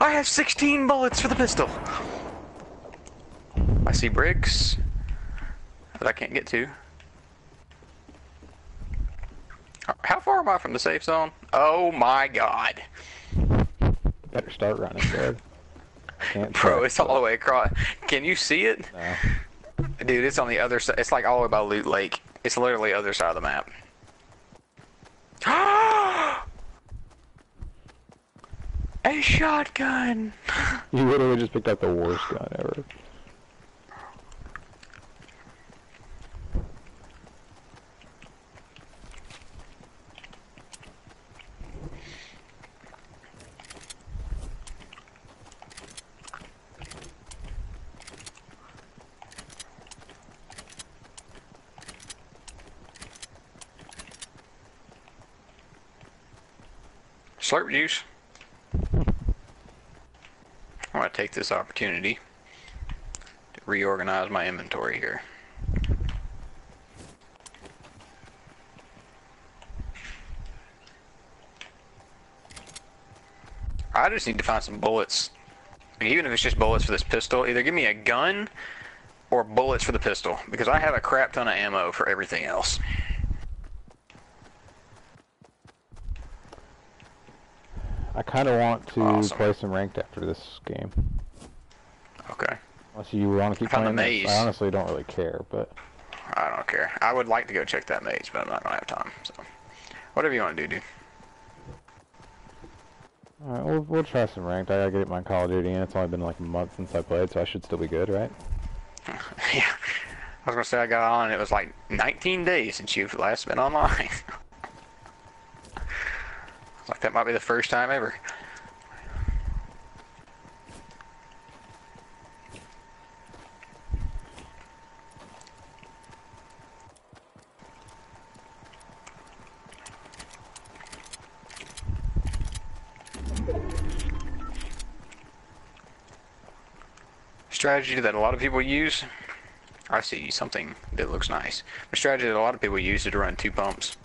B: I have 16 bullets for the pistol. I see bricks that I can't get to. How far am I from the safe zone? Oh my god.
A: Better start running. Can't
B: Bro, it's all the way across. Can you see it?
A: No.
B: Dude, it's on the other side. It's like all the way by Loot Lake. It's literally other side of the map. Ah! A shotgun!
A: You literally just picked up the worst gun ever.
B: Slurp juice. I want to take this opportunity to reorganize my inventory here. I just need to find some bullets. Even if it's just bullets for this pistol, either give me a gun or bullets for the pistol, because I have a crap ton of ammo for everything else.
A: I kind of want to
B: Awesome.
A: play some ranked after this game.
B: Okay.
A: Unless you want to keep
B: the
A: playing, this.
B: maze.
A: I honestly don't really care, but
B: I don't care. I would like to go check that maze, but I'm not gonna have time. So, whatever you want to do, dude.
A: all right, we'll we'll try some ranked. I gotta get my Call of Duty, and it's only been like a month since I played, so I should still be good, right?
B: yeah. I was gonna say I got on and it was like 19 days since you've last been online. that might be the first time ever. strategy that a lot of people use. I see something that looks nice. A strategy that a lot of people use is to run two pumps.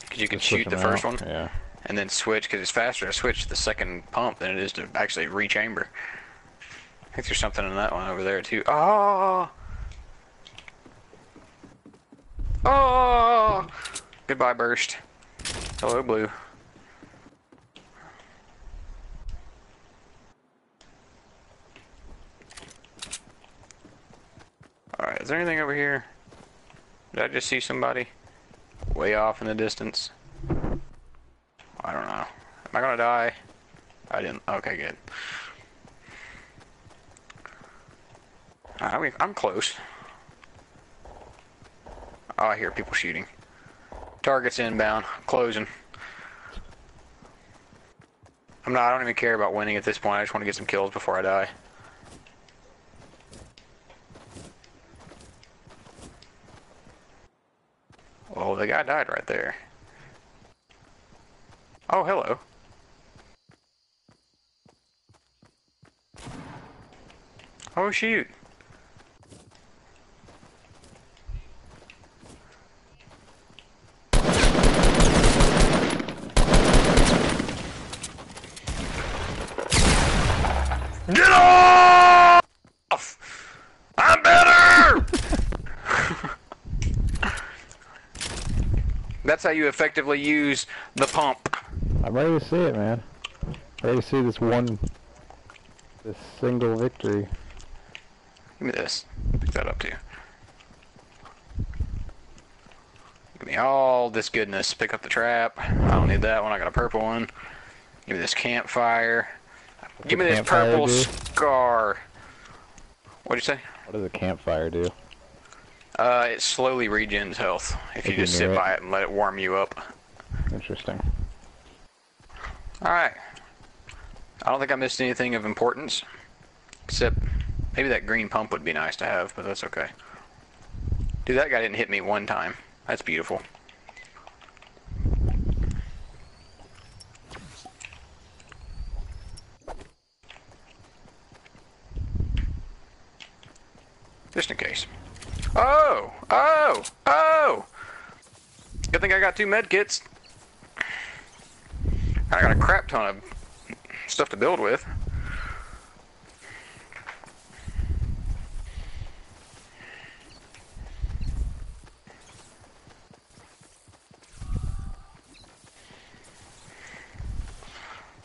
B: Because you can shoot the first
A: out.
B: one
A: Yeah.
B: And then switch because it's faster to switch the second pump than it is to actually rechamber. I think there's something in that one over there too. Oh! Oh! Goodbye, burst. Hello, blue. Alright, is there anything over here? Did I just see somebody? Way off in the distance. I don't know. Am I gonna die? I didn't. Okay, good. I mean, I'm close. Oh, I hear people shooting. Target's inbound. Closing. I'm not. I don't even care about winning at this point. I just want to get some kills before I die. Oh, the guy died right there. Oh, hello. Oh, shoot. Get off! I'm better! That's how you effectively use the pump.
A: I'm ready to see it, man. Ready to see this one, this single victory.
B: Give me this. Pick that up too. Give me all this goodness. Pick up the trap. I don't need that one. I got a purple one. Give me this campfire. Give me this purple
A: do?
B: scar. What'd you say?
A: What does a campfire do?
B: Uh, it slowly regens health if you just sit
A: it.
B: by it and let it warm you up.
A: Interesting.
B: Alright. I don't think I missed anything of importance. Except maybe that green pump would be nice to have, but that's okay. Dude, that guy didn't hit me one time. That's beautiful. Just in case. Oh! Oh! Oh! Good thing I got two med kits. I got a crap ton of stuff to build with.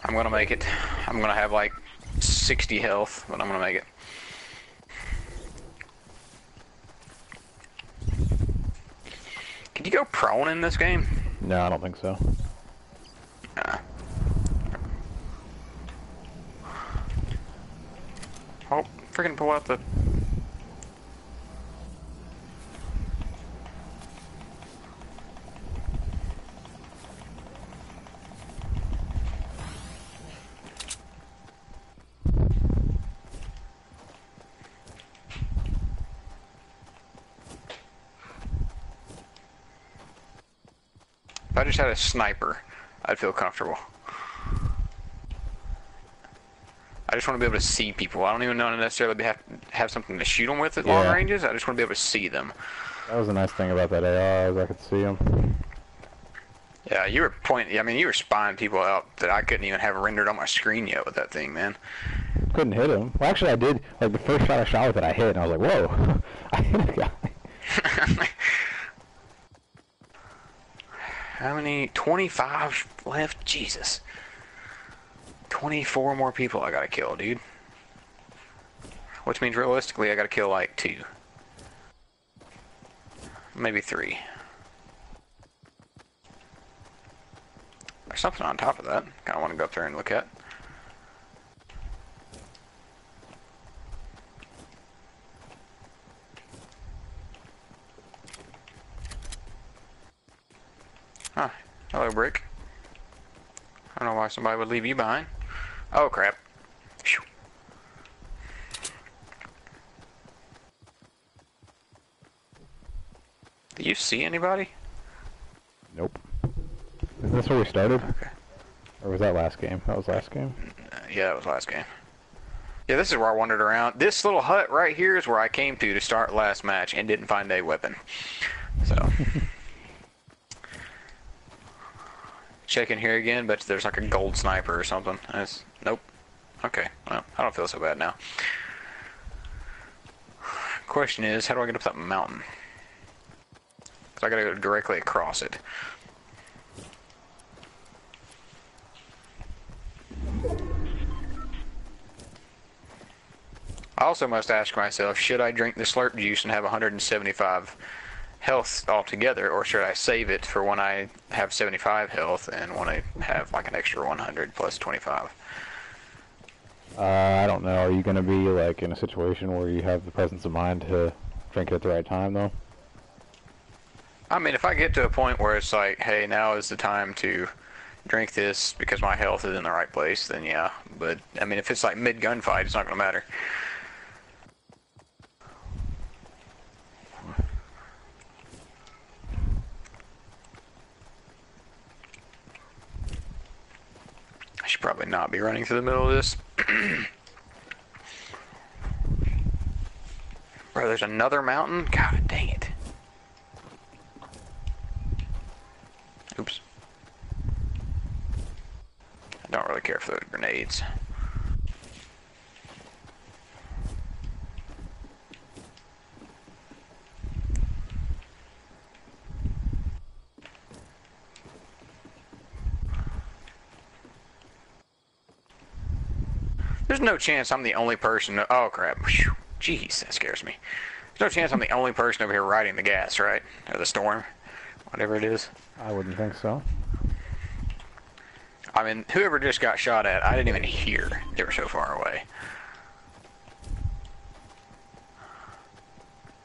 B: I'm gonna make it. I'm gonna have like 60 health, but I'm gonna make it. Can you go prone in this game?
A: No, I don't think so.
B: Oh, freaking pull out the. If I just had a sniper, I'd feel comfortable. I just want to be able to see people. I don't even to necessarily have have something to shoot them with at long ranges. I just want to be able to see them.
A: That was the nice thing about that AR, is I could see them.
B: Yeah, you were pointing. I mean, you were spying people out that I couldn't even have rendered on my screen yet with that thing, man.
A: Couldn't hit him. Well, actually, I did. Like the first shot I shot with it, I hit, and I was like, "Whoa!" I hit a guy.
B: How many? 25 left? Jesus. 24 more people I gotta kill, dude. Which means realistically I gotta kill like two. Maybe three. There's something on top of that. Kinda wanna go up there and look at. Huh. Hello, Brick. I don't know why somebody would leave you behind. Oh, crap. Do you see anybody?
A: Nope. Is this where we started?
B: Okay.
A: Or was that last game? That was last game?
B: Yeah, that was last game. Yeah, this is where I wandered around. This little hut right here is where I came to to start last match and didn't find a weapon. So. Checking here again, but there's like a gold sniper or something. That's, nope. Okay, well, I don't feel so bad now. Question is, how do I get up that mountain? Cause I gotta go directly across it. I also must ask myself, should I drink the slurp juice and have 175 health altogether, or should I save it for when I have 75 health and when I have like an extra 100 plus 25?
A: Uh, I don't know. Are you going to be like in a situation where you have the presence of mind to drink it at the right time, though?
B: I mean, if I get to a point where it's like, hey, now is the time to drink this because my health is in the right place, then yeah. But, I mean, if it's like mid gunfight, it's not going to matter. Should probably not be running through the middle of this. Bro, there's another mountain? God dang it. Oops. I don't really care for those grenades. There's no chance I'm the only person. Oh crap! Whew. Jeez, that scares me. There's no chance I'm the only person over here riding the gas, right? Or the storm, whatever it is.
A: I wouldn't think so.
B: I mean, whoever just got shot at, I didn't even hear. They were so far away.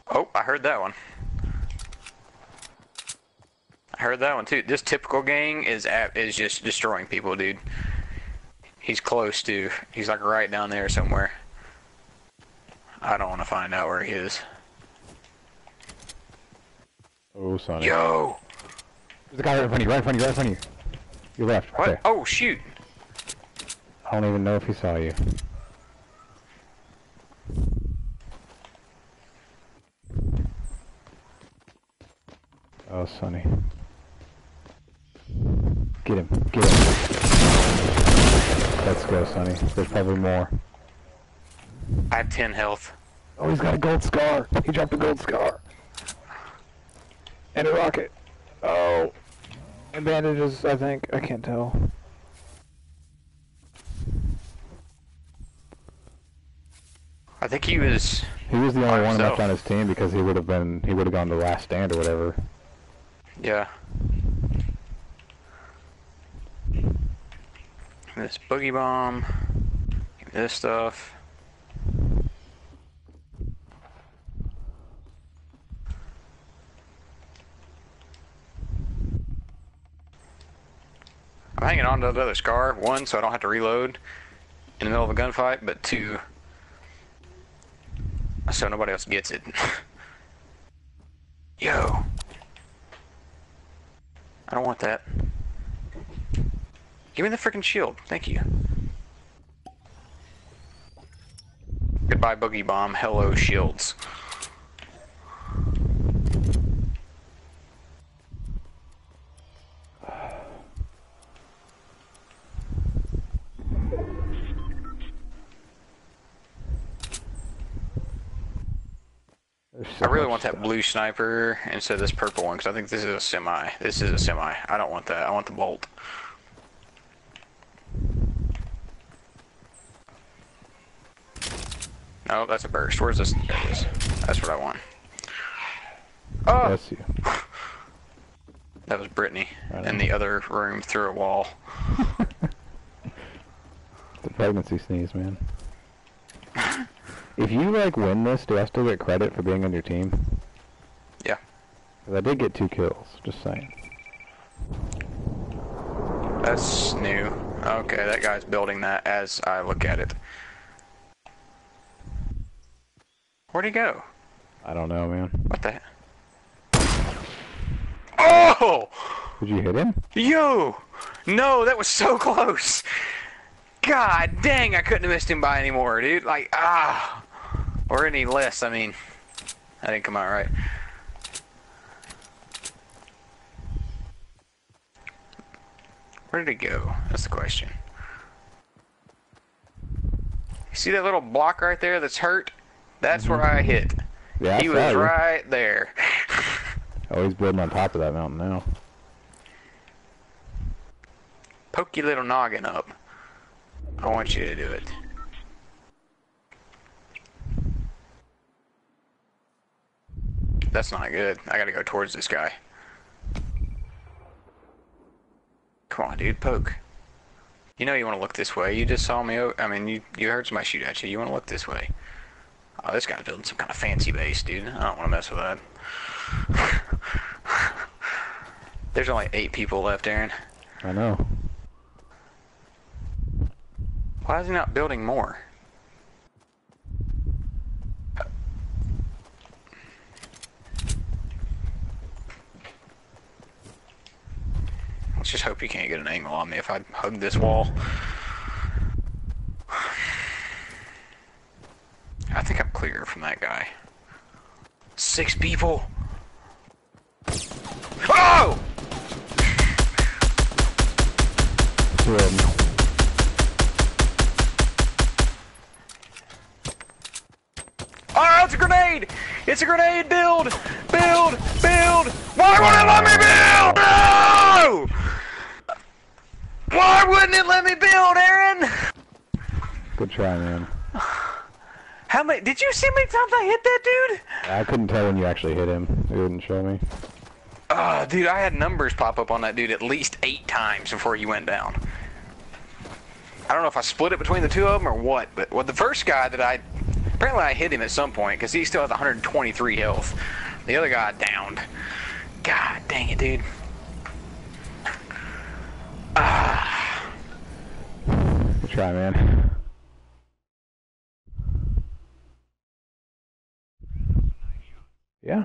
B: Oh, I heard that one. I heard that one too. This typical gang is at, is just destroying people, dude. He's close to. He's like right down there somewhere. I don't want to find out where he is.
A: Oh, Sonny.
B: Yo!
A: There's a guy right in front of you, right in front of you, right in front of you. Your left,
B: What?
A: there.
B: Oh, shoot!
A: I don't even know if he saw you. Oh, Sonny. Get him, get him. Let's go, Sonny. There's probably more.
B: I have 10 health.
A: Oh, he's got a gold scar. He dropped a gold scar. And a rocket. Oh. And bandages, I think. I can't tell.
B: I think he was.
A: He was the only one
B: himself.
A: left on his team because he would have been he would have gone to last stand or whatever.
B: Yeah. This boogie bomb. This stuff. I'm hanging on to the other scar. One, so I don't have to reload in the middle of a gunfight, but two, so nobody else gets it. Yo. I don't want that. Give me the freaking shield. Thank you. Goodbye, Boogie Bomb. Hello, shields.
A: So
B: I really want that
A: stuff.
B: blue sniper instead of this purple one because I think this is a semi. This is a semi. I don't want that. I want the bolt. No, that's a burst. Where's this? There it is. That's what I want. Oh,
A: Bless you.
B: that was Brittany
A: Right
B: in
A: on.
B: the other room through a wall.
A: The pregnancy sneeze, man. if you like win this, do I still get credit for being on your team?
B: Yeah.
A: Because I did get two kills. Just saying.
B: That's new. Okay, that guy's building that as I look at it. Where'd he go?
A: I don't know, man.
B: What the? Oh!
A: Did you hit him?
B: Yo! No, that was so close. God dang, I couldn't have missed him by any more, dude. Like, ah. Or any less, I mean. That didn't come out right. Where did he go? That's the question. You see that little block right there that's hurt? That's mm-hmm. where I hit.
A: Yeah,
B: he was
A: you.
B: right there.
A: Oh, he's building on top of that mountain now.
B: Poke your little noggin up. I want you to do it. That's not good. I gotta go towards this guy. Come on, dude, poke. You know you want to look this way. You just saw me. I mean, you you heard somebody shoot at you. You want to look this way. Oh, this guy's building some kind of fancy base, dude. I don't want to mess with that. There's only eight people left, Aaron.
A: I know.
B: Why is he not building more? Let's just hope he can't get an angle on me if I hug this wall. I think I'm clear from that guy. Six people. Oh!
A: Two.
B: Oh, it's a grenade! It's a grenade! Build! Build! Build! Why won't it let me build? No! Why wouldn't it let me build, Aaron?
A: Good try, man.
B: How many? Did you see how many times I hit that dude?
A: I couldn't tell when you actually hit him. It wouldn't show me.
B: Ah, dude, I had numbers pop up on that dude at least eight times before he went down. I don't know if I split it between the two of them or what, but well, the first guy that I apparently I hit him at some point because he still has 123 health. The other guy downed. God dang it, dude.
A: Good try, man. Yeah.